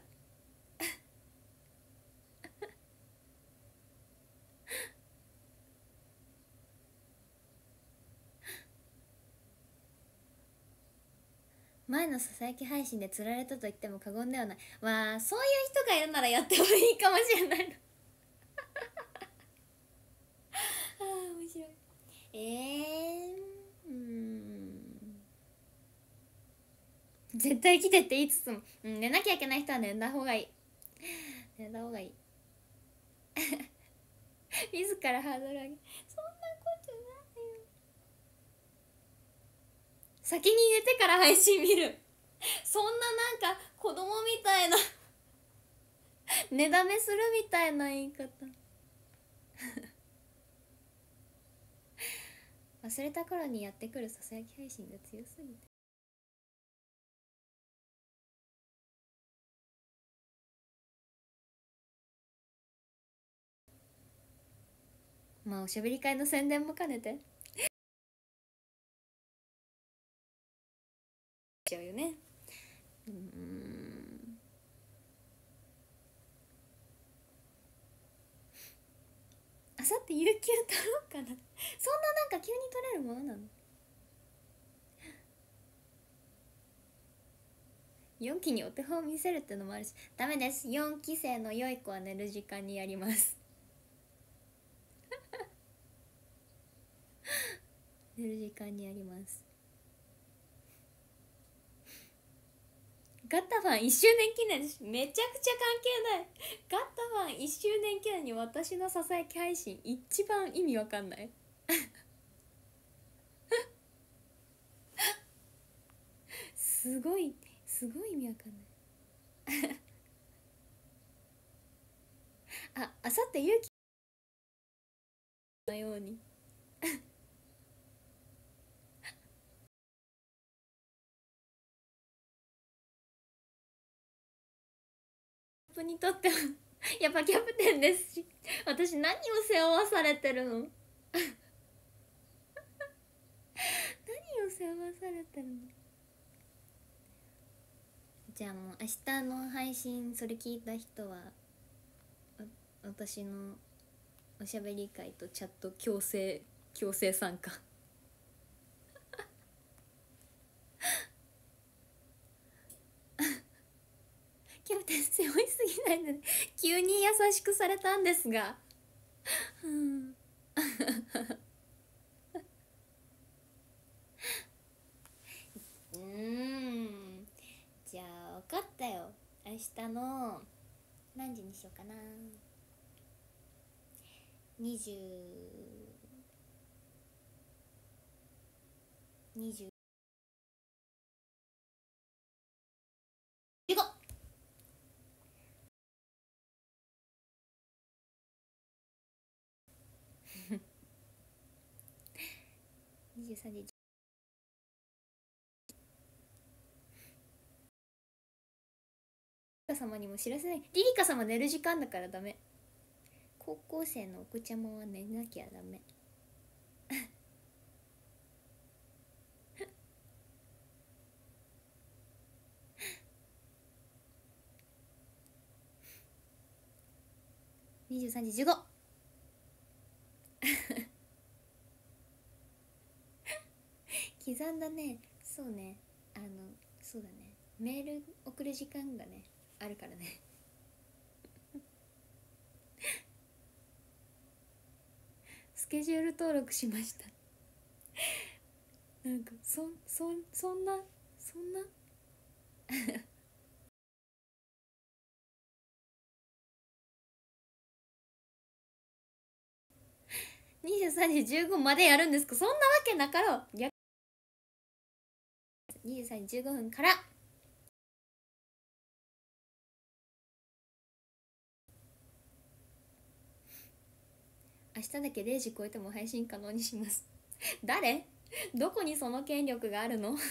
前のささやき配信で釣られたと言っても過言ではない。わあそういう人がいるならやってもいいかもしれないの。<laughs> ああ面白いえー、うん。絶対来てって言いつつも、うん、寝なきゃいけない人は寝た方がいい。寝た方がいい。<laughs> 自らハードル上げ。そんなことないよ。先に寝てから配信見る。そんななんか子供みたいな。<laughs> 寝だめするみたいな言い方。<laughs> 忘れた頃にやってくるささやき配信が強すぎて。まあおしゃべり会の宣伝も兼ねて。ちゃうよね。うん。あさって有給取ろうかな。そんななんか急に取れるものなの？4期にお手本を見せるってのもあるし。ダメです。4期生の良い子は寝る時間にやります。<laughs> 寝る時間にやります。ガッタファン1周年記念です。めちゃくちゃ関係ない。ガッタファン1周年記念に私のささやき配信一番意味わかんない。すごいすごい意味わかんない。ああさってゆうきのように。ップにとっては <laughs> やっぱキャプテンですし私何を背負わされてるの？<laughs> 何を背負わされてるの？じゃあもう明日の配信それ聞いた人は私のおしゃべり会とチャット強制強制参加。キャプテン背負いすぎないので <laughs> 急に優しくされたんですが。うん。うんじゃあ分かったよ。明日の何時にしようかな。20 20リリカ様にも知らせない。リリカ様寝る時間だからダメ。高校生のお子ちゃまは寝なきゃダメ。23時15刻んだね。そうね。あのそうだね。メール送る時間がねあるからね。<laughs> スケジュール登録しました。なんかそそそんなそんな？<laughs> 23時15までやるんですか？そんなわけなかろう。逆23時15分から。明日だけ0時超えても配信可能にします。<laughs> 誰？どこにその権力があるの？<laughs>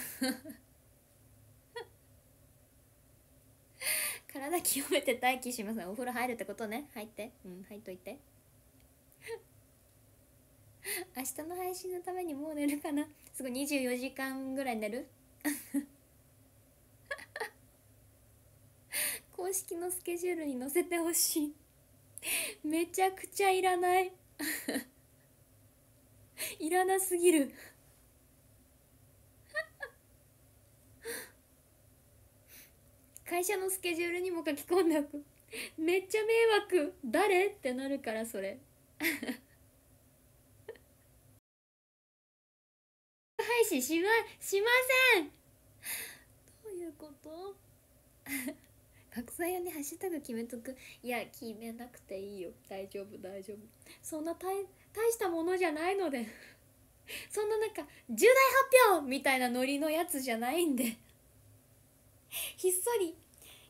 体清めて待機しますお風呂入るってことね。入って。うん入っといて。<laughs> 明日の配信のためにもう寝るかな。すごい24時間ぐらい寝る？<laughs> 公式のスケジュールに載せてほしい。めちゃくちゃいらない。<laughs> いらなすぎる。会社のスケジュールにも書き込んでおく。めっちゃ迷惑。誰？ってなるからそれ。<laughs> 配信しましません。どういうこと？拡散用にハッシュタグ決めとく？いや決めなくていいよ。大丈夫大丈夫。そんな大大したものじゃないので。そんななんか重大発表みたいなノリのやつじゃないんで。ひっそり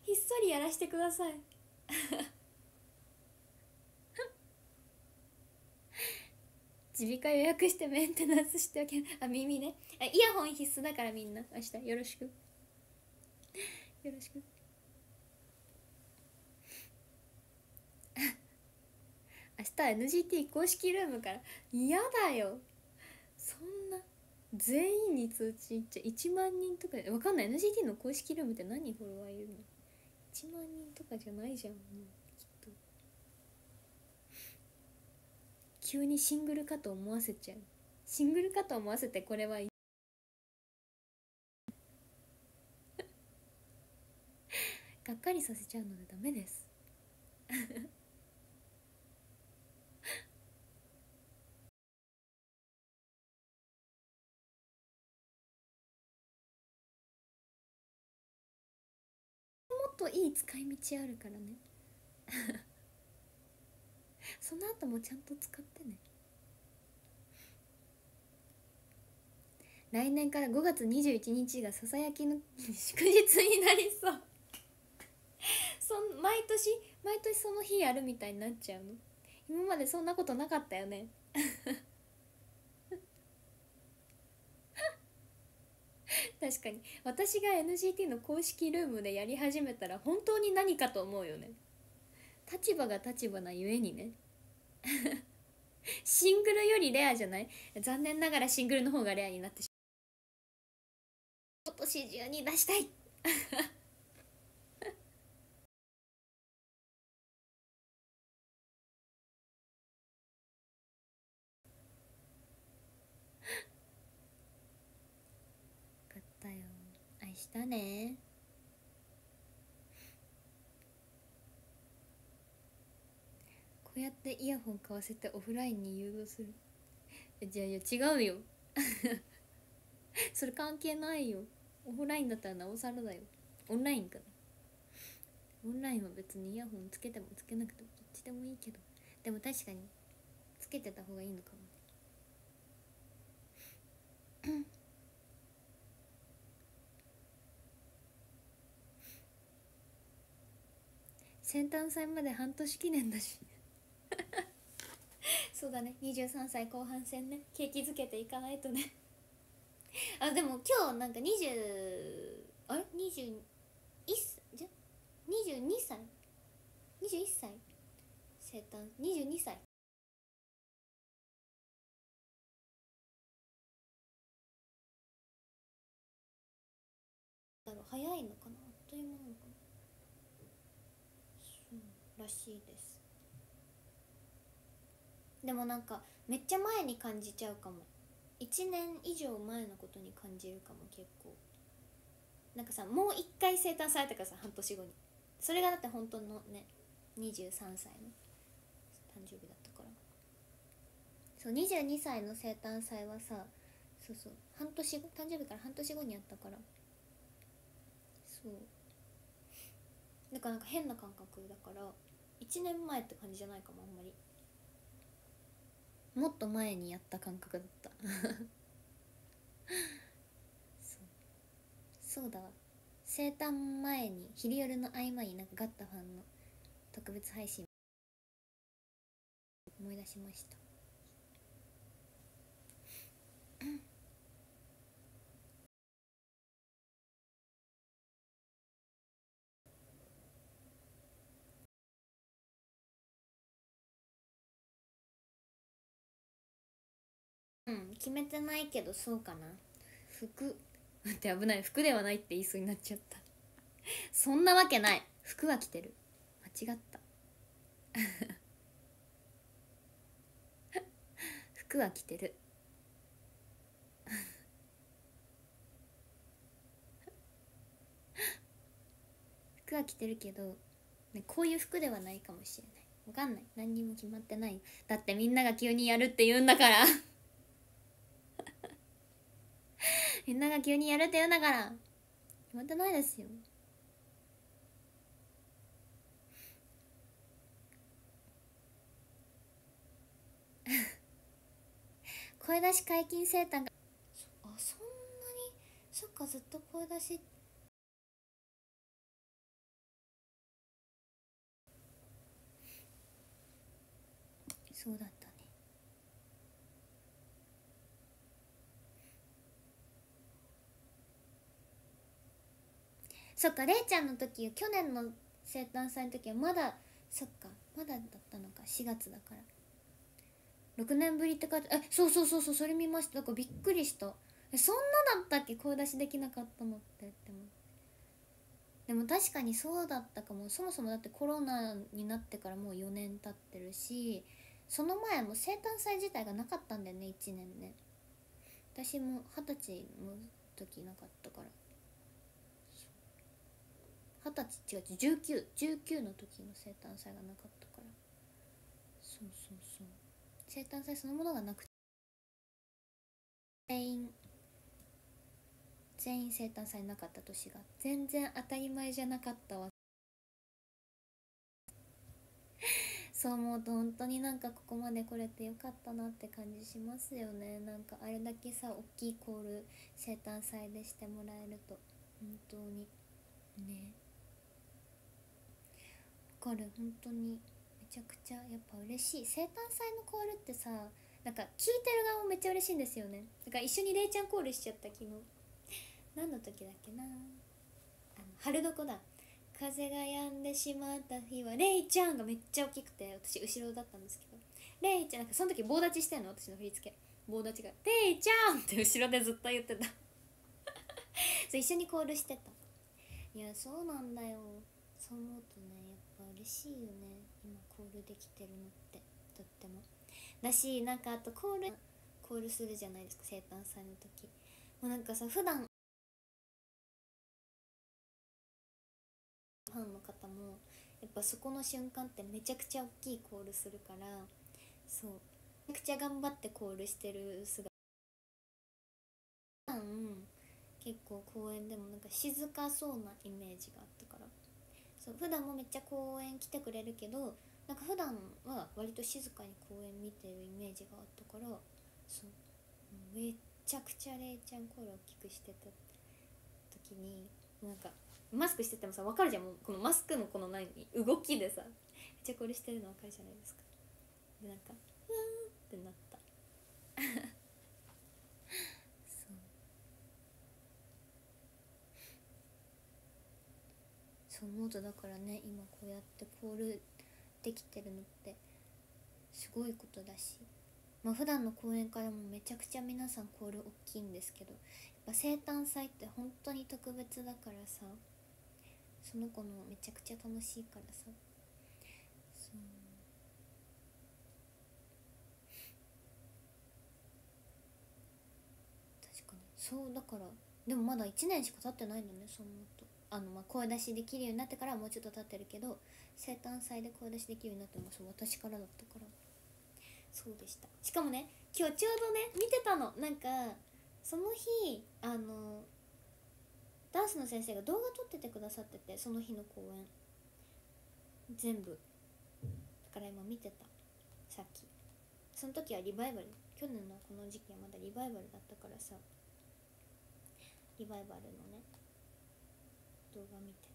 ひっそりやらしてください。耳鼻科予約してメンテナンスしておけあ耳ね。あイヤホン必須だからみんな。明日よろしく。よろしく。<laughs> 明日 NGT 公式ルームから。嫌だよ。そんな全員に通知いっちゃ1万人とかわかんない。NGT の公式ルームって何フォロワーいるの？1万人とかじゃないじゃんもうきっと急にシングルかと思わせちゃう。シングルかと思わせてこれは <laughs> がっかりさせちゃうのでダメです。<laughs> もっといい使い道あるからね。<laughs> その後もちゃんと使ってね。来年から5月21日がささやきの祝日になりそう。<laughs> そん毎年毎年その日やるみたいになっちゃうの？今までそんなことなかったよね。<laughs> 確かに。私が NGT の公式ルームでやり始めたら本当に何かと思うよね。立場が立場なゆえにね。<laughs> シングルよりレアじゃない？残念ながらシングルの方がレアになってしまう。今年中に出したい。<laughs> かったよ。愛したね。うやってイヤホン買わせてオフラインに誘導する。じゃあいや違うよ。<laughs> それ関係ないよ。オフラインだったらなおさらだよ。オンラインかな。オンラインは別にイヤホンつけてもつけなくてもどっちでもいいけど。でも確かにつけてた方がいいのかも <coughs> 先端祭まで半年記念だし。<laughs> そうだね。23歳後半戦ね。景気づけていかないとね。<laughs> あでも今日なんか20あれ？21じゃ？22歳？21歳？生誕？22歳？だろ早いのかな？あっという間なのかな？そうらしいです。でもなんかめっちゃ前に感じちゃうかも。1年以上前のことに感じるかも結構。なんかさもう一回生誕されたからさ半年後に。それがだって本当のね23歳の誕生日だったから。そう22歳の生誕祭はさそうそう半年後誕生日から半年後にやったから。そう。だからなんか変な感覚だから1年前って感じじゃないかもあんまり。もっと前にやった感覚だった。<laughs> そう。だわ。生誕前に昼夜の合間になんかガッタファンの特別配信思い出しましたうん決めてないけどそうかな。服。待って危ない。服ではないって言いそうになっちゃった。そんなわけない。服は着てる。間違った。<laughs> 服は着てる。服は着てるけど、ね、こういう服ではないかもしれない。わかんない。何にも決まってない。だってみんなが急にやるって言うんだから。みんなが急にやるって言うんだから。決まってないですよ。<laughs> 声出し解禁生誕が。あそんなに？そっかずっと声出し。そうだったねそっかれいちゃんの時去年の生誕祭の時はまだそっかまだだったのか4月だから。6年ぶりって書いてえそうそうそうそうそれ見ました。だからびっくりした。えそんなだったっけ？声出しできなかったのってってもでも確かにそうだったかも。そもそもだってコロナになってからもう4年経ってるしその前も生誕祭自体がなかったんだよね1年ね。私も二十歳の時なかったから。二十歳違う1919の時の生誕祭がなかったから。そうそうそう。生誕祭そのものがなくて。全員全員生誕祭なかった年が全然当たり前じゃなかったわ。<laughs> そう思うと本当になんかここまで来れてよかったなって感じしますよね。なんかあれだけさ大きいコール生誕祭でしてもらえると。本当に。ね。わかる本当にめちゃくちゃやっぱ嬉しい。生誕祭のコールってさなんか聞いてる側もめっちゃ嬉しいんですよね。だから一緒にれいちゃんコールしちゃった昨日。何の時だっけな？あの春床だ。風が止んでしまった日はレイちゃんがめっちゃ大きくて私後ろだったんですけど。レイちゃんなんかその時棒立ちしてんの？私の振り付け。棒立ちが「レイちゃん!」って後ろでずっと言ってた。<laughs> そう一緒にコールしてた。いやそうなんだよ。そう思うとね嬉しいよね。今コールできてるのって。とっても。だしなんかあとコールコールするじゃないですか。生誕祭の時。もうなんかさ普段ファンの方もやっぱそこの瞬間ってめちゃくちゃ大きいコールするからそう。めちゃくちゃ頑張ってコールしてる姿普段結構公園でもなんか静かそうなイメージがあったから。そう普段もめっちゃ公園来てくれるけどなんか普段は割と静かに公園見てるイメージがあったからそうめちゃくちゃれいちゃん声を大きくしてた時になんかマスクしててもさ分かるじゃんもうこのマスクのこの何動きでさめっちゃこれしてるの分かるじゃないですか。でなんかうわってなった。そう思うとだからね今こうやってコールできてるのってすごいことだしまあ普段の公演からもめちゃくちゃ皆さんコール大きいんですけどやっぱ生誕祭って本当に特別だからさその子のめちゃくちゃ楽しいからさそう。確かに。そうだからでもまだ1年しか経ってないんだねそう思うと。あのまあ声出しできるようになってからもうちょっと経ってるけど生誕祭で声出しできるようになってもそう私からだったから。そうでした。しかもね今日ちょうどね見てたの。なんかその日あのダンスの先生が動画撮っててくださっててその日の公演。全部。だから今見てた。さっき。その時はリバイバル。去年のこの時期はまだリバイバルだったからさ。リバイバルのね。動画見てた。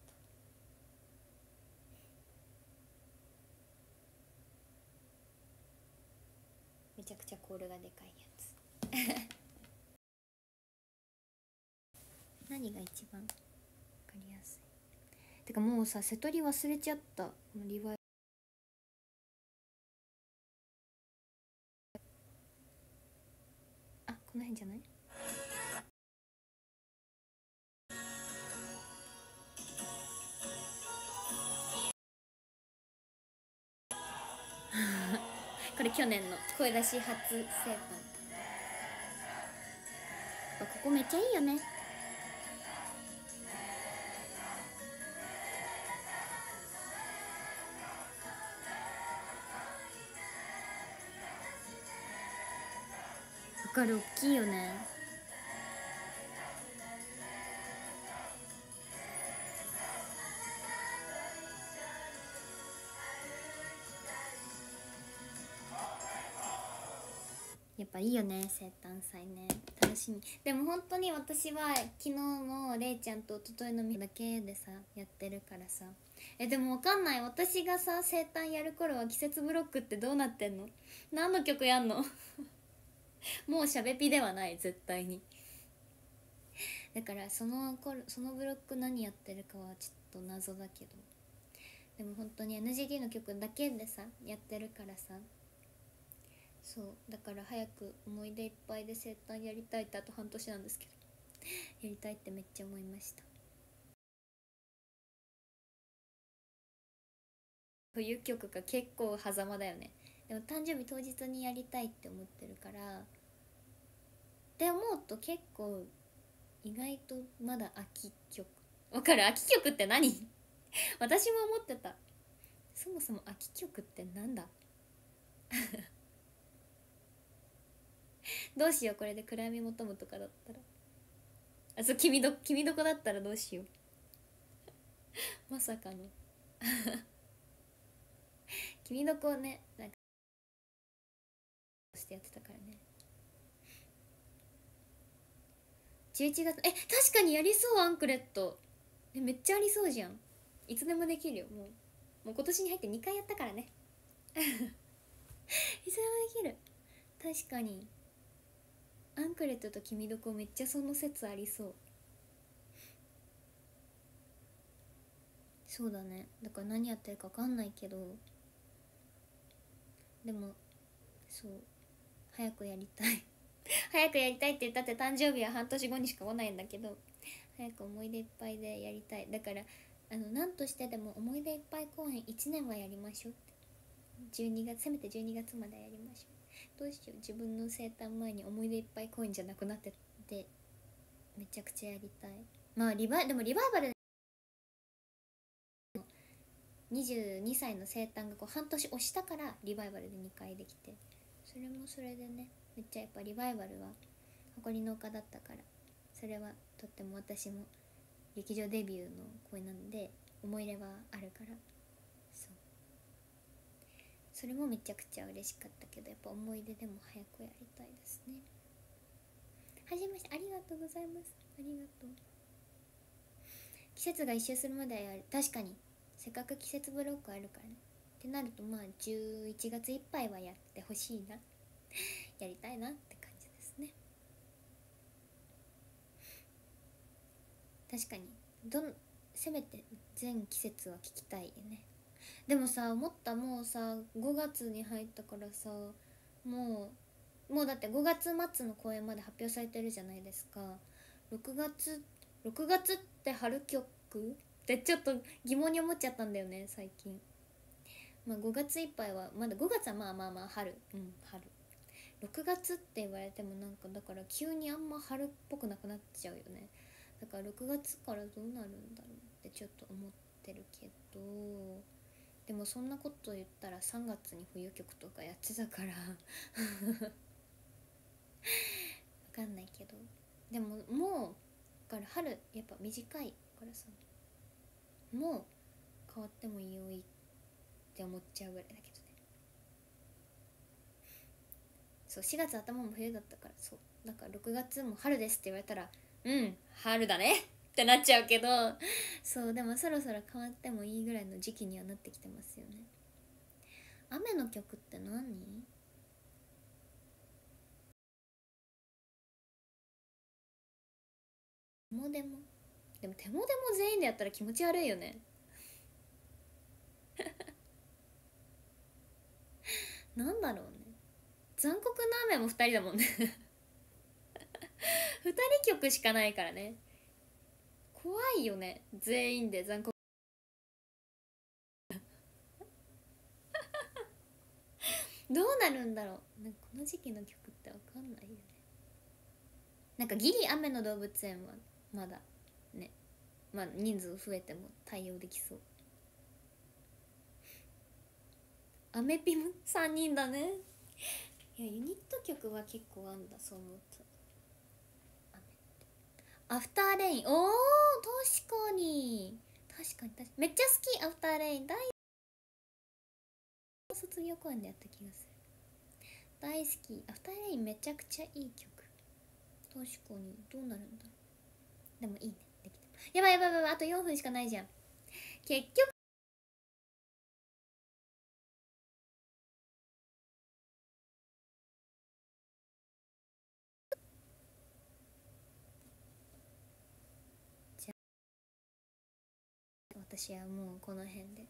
めちゃくちゃコールがでかいやつ。<laughs> 何が一番分かりやすい？てかもうさ瀬戸り忘れちゃった。リバイあこの辺じゃない？去年の声出し初生誕ここめっちゃいいよね。わかる大きいよね。ぱいいよね生誕祭ね。楽しみ。でも本当に私は昨日もれいちゃんと一昨日のみだけでさやってるからさ。えでもわかんない。私がさ生誕やる頃は季節ブロックってどうなってんの？何の曲やんの？<laughs> もうしゃべぴではない絶対に。だからその頃そのブロック何やってるかはちょっと謎だけど。でも本当に NGT の曲だけでさやってるからさ。そうだから早く思い出いっぱいで生誕やりたいってあと半年なんですけど。<laughs> やりたいってめっちゃ思いました。冬曲が結構狭間だよね。でも誕生日当日にやりたいって思ってるから。って思うと結構意外とまだ秋曲。わかる？秋曲って何？<laughs> 私も思ってた。そもそも秋曲ってなんだ？<laughs> <laughs> どうしようこれで暗闇求むとかだったら。あそう君ど君どこだったらどうしよう。<laughs> まさかの。<laughs> 君どこねなんかしてやってたからね。11月え確かにやりそうアンクレット。えめっちゃありそうじゃん。いつでもできるよもう。もう今年に入って2回やったからね。いつでもできる。確かに。アンクレットと君どこめっちゃその説ありそう。そうだね。だから何やってるか分かんないけど。でもそう。早くやりたい。<laughs> 早くやりたいって言ったって誕生日は半年後にしか来ないんだけど。早く思い出いっぱいでやりたい。だからあの何としてでも思い出いっぱい公演1年はやりましょうって。12月せめて12月までやりましょう。どうしよう。自分の生誕前に思い出いっぱい公演じゃなくなっててめちゃくちゃやりたい。まあリバでもリバイバル22歳の生誕がこう半年押したからリバイバルで2回できて。それもそれでねめっちゃやっぱリバイバルは誇りの丘だったから。それはとっても私も劇場デビューの声なんで思い入れはあるから。それもめちゃくちゃ嬉しかったけどやっぱ思い出でも早くやりたいですね。はじめましてありがとうございます。ありがとう。季節が一周するまではやる。確かに。せっかく季節ブロックあるからね。ってなるとまあ11月いっぱいはやってほしいな。<laughs> やりたいなって感じですね。確かに。どんせめて全季節は聞きたいよね。でもさ思ったもうさ5月に入ったからさもうもうだって5月末の公演まで発表されてるじゃないですか。6月6月って春曲？ってちょっと疑問に思っちゃったんだよね最近。まあ5月いっぱいはまだ5月はまあまあまあ春。うん春。6月って言われてもなんかだから急にあんま春っぽくなくなっちゃうよね。だから6月からどうなるんだろうってちょっと思ってるけど。でもそんなこと言ったら3月に冬曲とかやってたから <laughs> わかんないけど。でももうだから春やっぱ短いからさもう変わってもいいよいって思っちゃうぐらいだけどね。そう4月頭も冬だったからそうだから6月も春ですって言われたらうん春だね。ってなっちゃうけどそうでもそろそろ変わってもいいぐらいの時期にはなってきてますよね。雨の曲って何？手もでもでも手もでも全員でやったら気持ち悪いよね。<laughs> なんだろうね。残酷な雨も2人だもんね。<laughs> 2人曲しかないからね。怖いよね。全員で残酷。<laughs> どうなるんだろう。なんかこの時期の曲って分かんないよね。なんかギリ雨の動物園はまだね。まあ人数増えても対応できそう。アメピム？3人だね。いやユニット曲は結構あんだそう思うと。アフターレイン。おお確かに。確かに確かに。めっちゃ好きアフターレイン。大卒業公演でやった気がする。大好き。アフターレインめちゃくちゃいい曲。確かに。どうなるんだろう。でもいいね。できた。やばいやばいやばい。あと4分しかないじゃん。結局私はもうこの辺で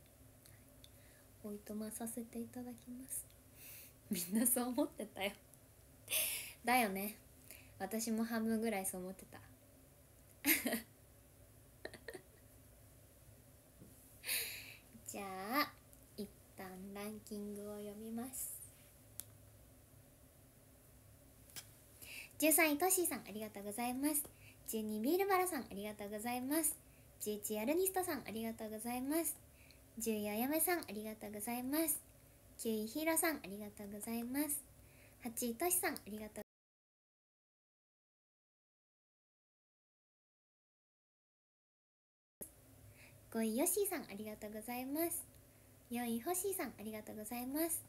おいとまさせていただきます。<laughs> みんなそう思ってたよ。<laughs> だよね。私も半分ぐらいそう思ってた。<laughs> じゃあ一旦ランキングを読みます。13位トッシーさんありがとうございます。12位ビールバラさんありがとうございます。11アルニストさんありがとうございます。10位あやめさんありがとうございます。9位ヒーローさんありがとうございます。8位トシさんありがとう5位ヨッシーさんありがとうございます。4位ホッシーさんありがとうございます。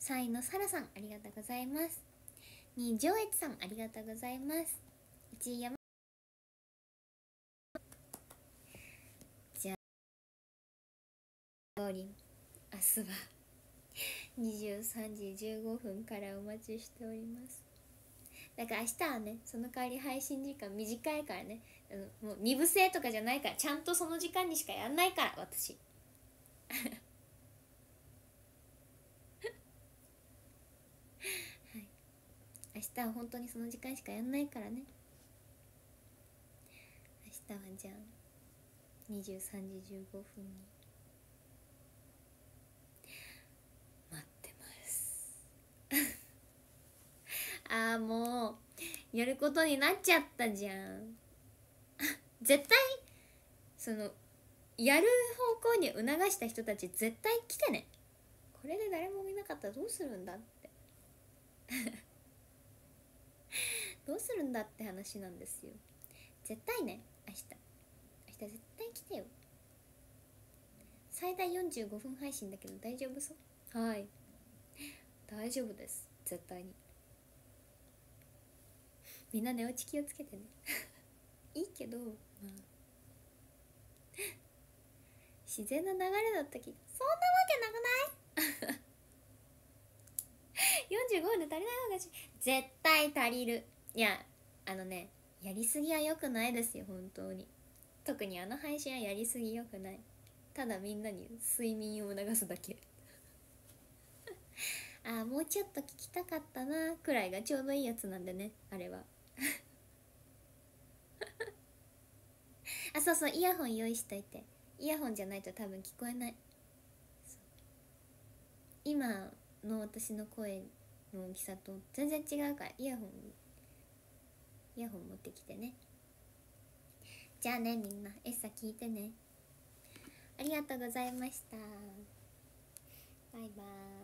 3位のサラさんありがとうございます。2位ジョエツさんありがとうございます。1位山じゃあ通り明日は23時15分からお待ちしております。だから明日はねその代わり配信時間短いからねあのもう二部制とかじゃないからちゃんとその時間にしかやんないから私。はい。明日は本当にその時間しかやんないからね。明日はじゃあ23時15分に待ってますああもうやることになっちゃったじゃん。<laughs> 絶対そのやる方向に促した人たち絶対来てね。これで誰も見なかったらどうするんだって。<laughs> どうするんだって話なんですよ。絶対ね明日。明日絶対来てよ。最大45分配信だけど大丈夫そう？はい。大丈夫です。絶対にみんな寝落ち気をつけてね。<laughs> いいけど、まあ、自然な流れだった気が。そんなわけなくない？<laughs> 45分で足りない方がし絶対足りる。いやあのねやりすぎは良くないですよ本当に。特にあの配信はやりすぎ良くない。ただみんなに睡眠を促すだけ。<laughs> ああもうちょっと聞きたかったなくらいがちょうどいいやつなんでねあれは <laughs> あそうそうイヤホン用意しといて。イヤホンじゃないと多分聞こえない。今の私の声の大きさと全然違うからイヤホンイヤホン持ってきてね。じゃあねみんな。エッサ聞いてね。ありがとうございました。バイバーイ。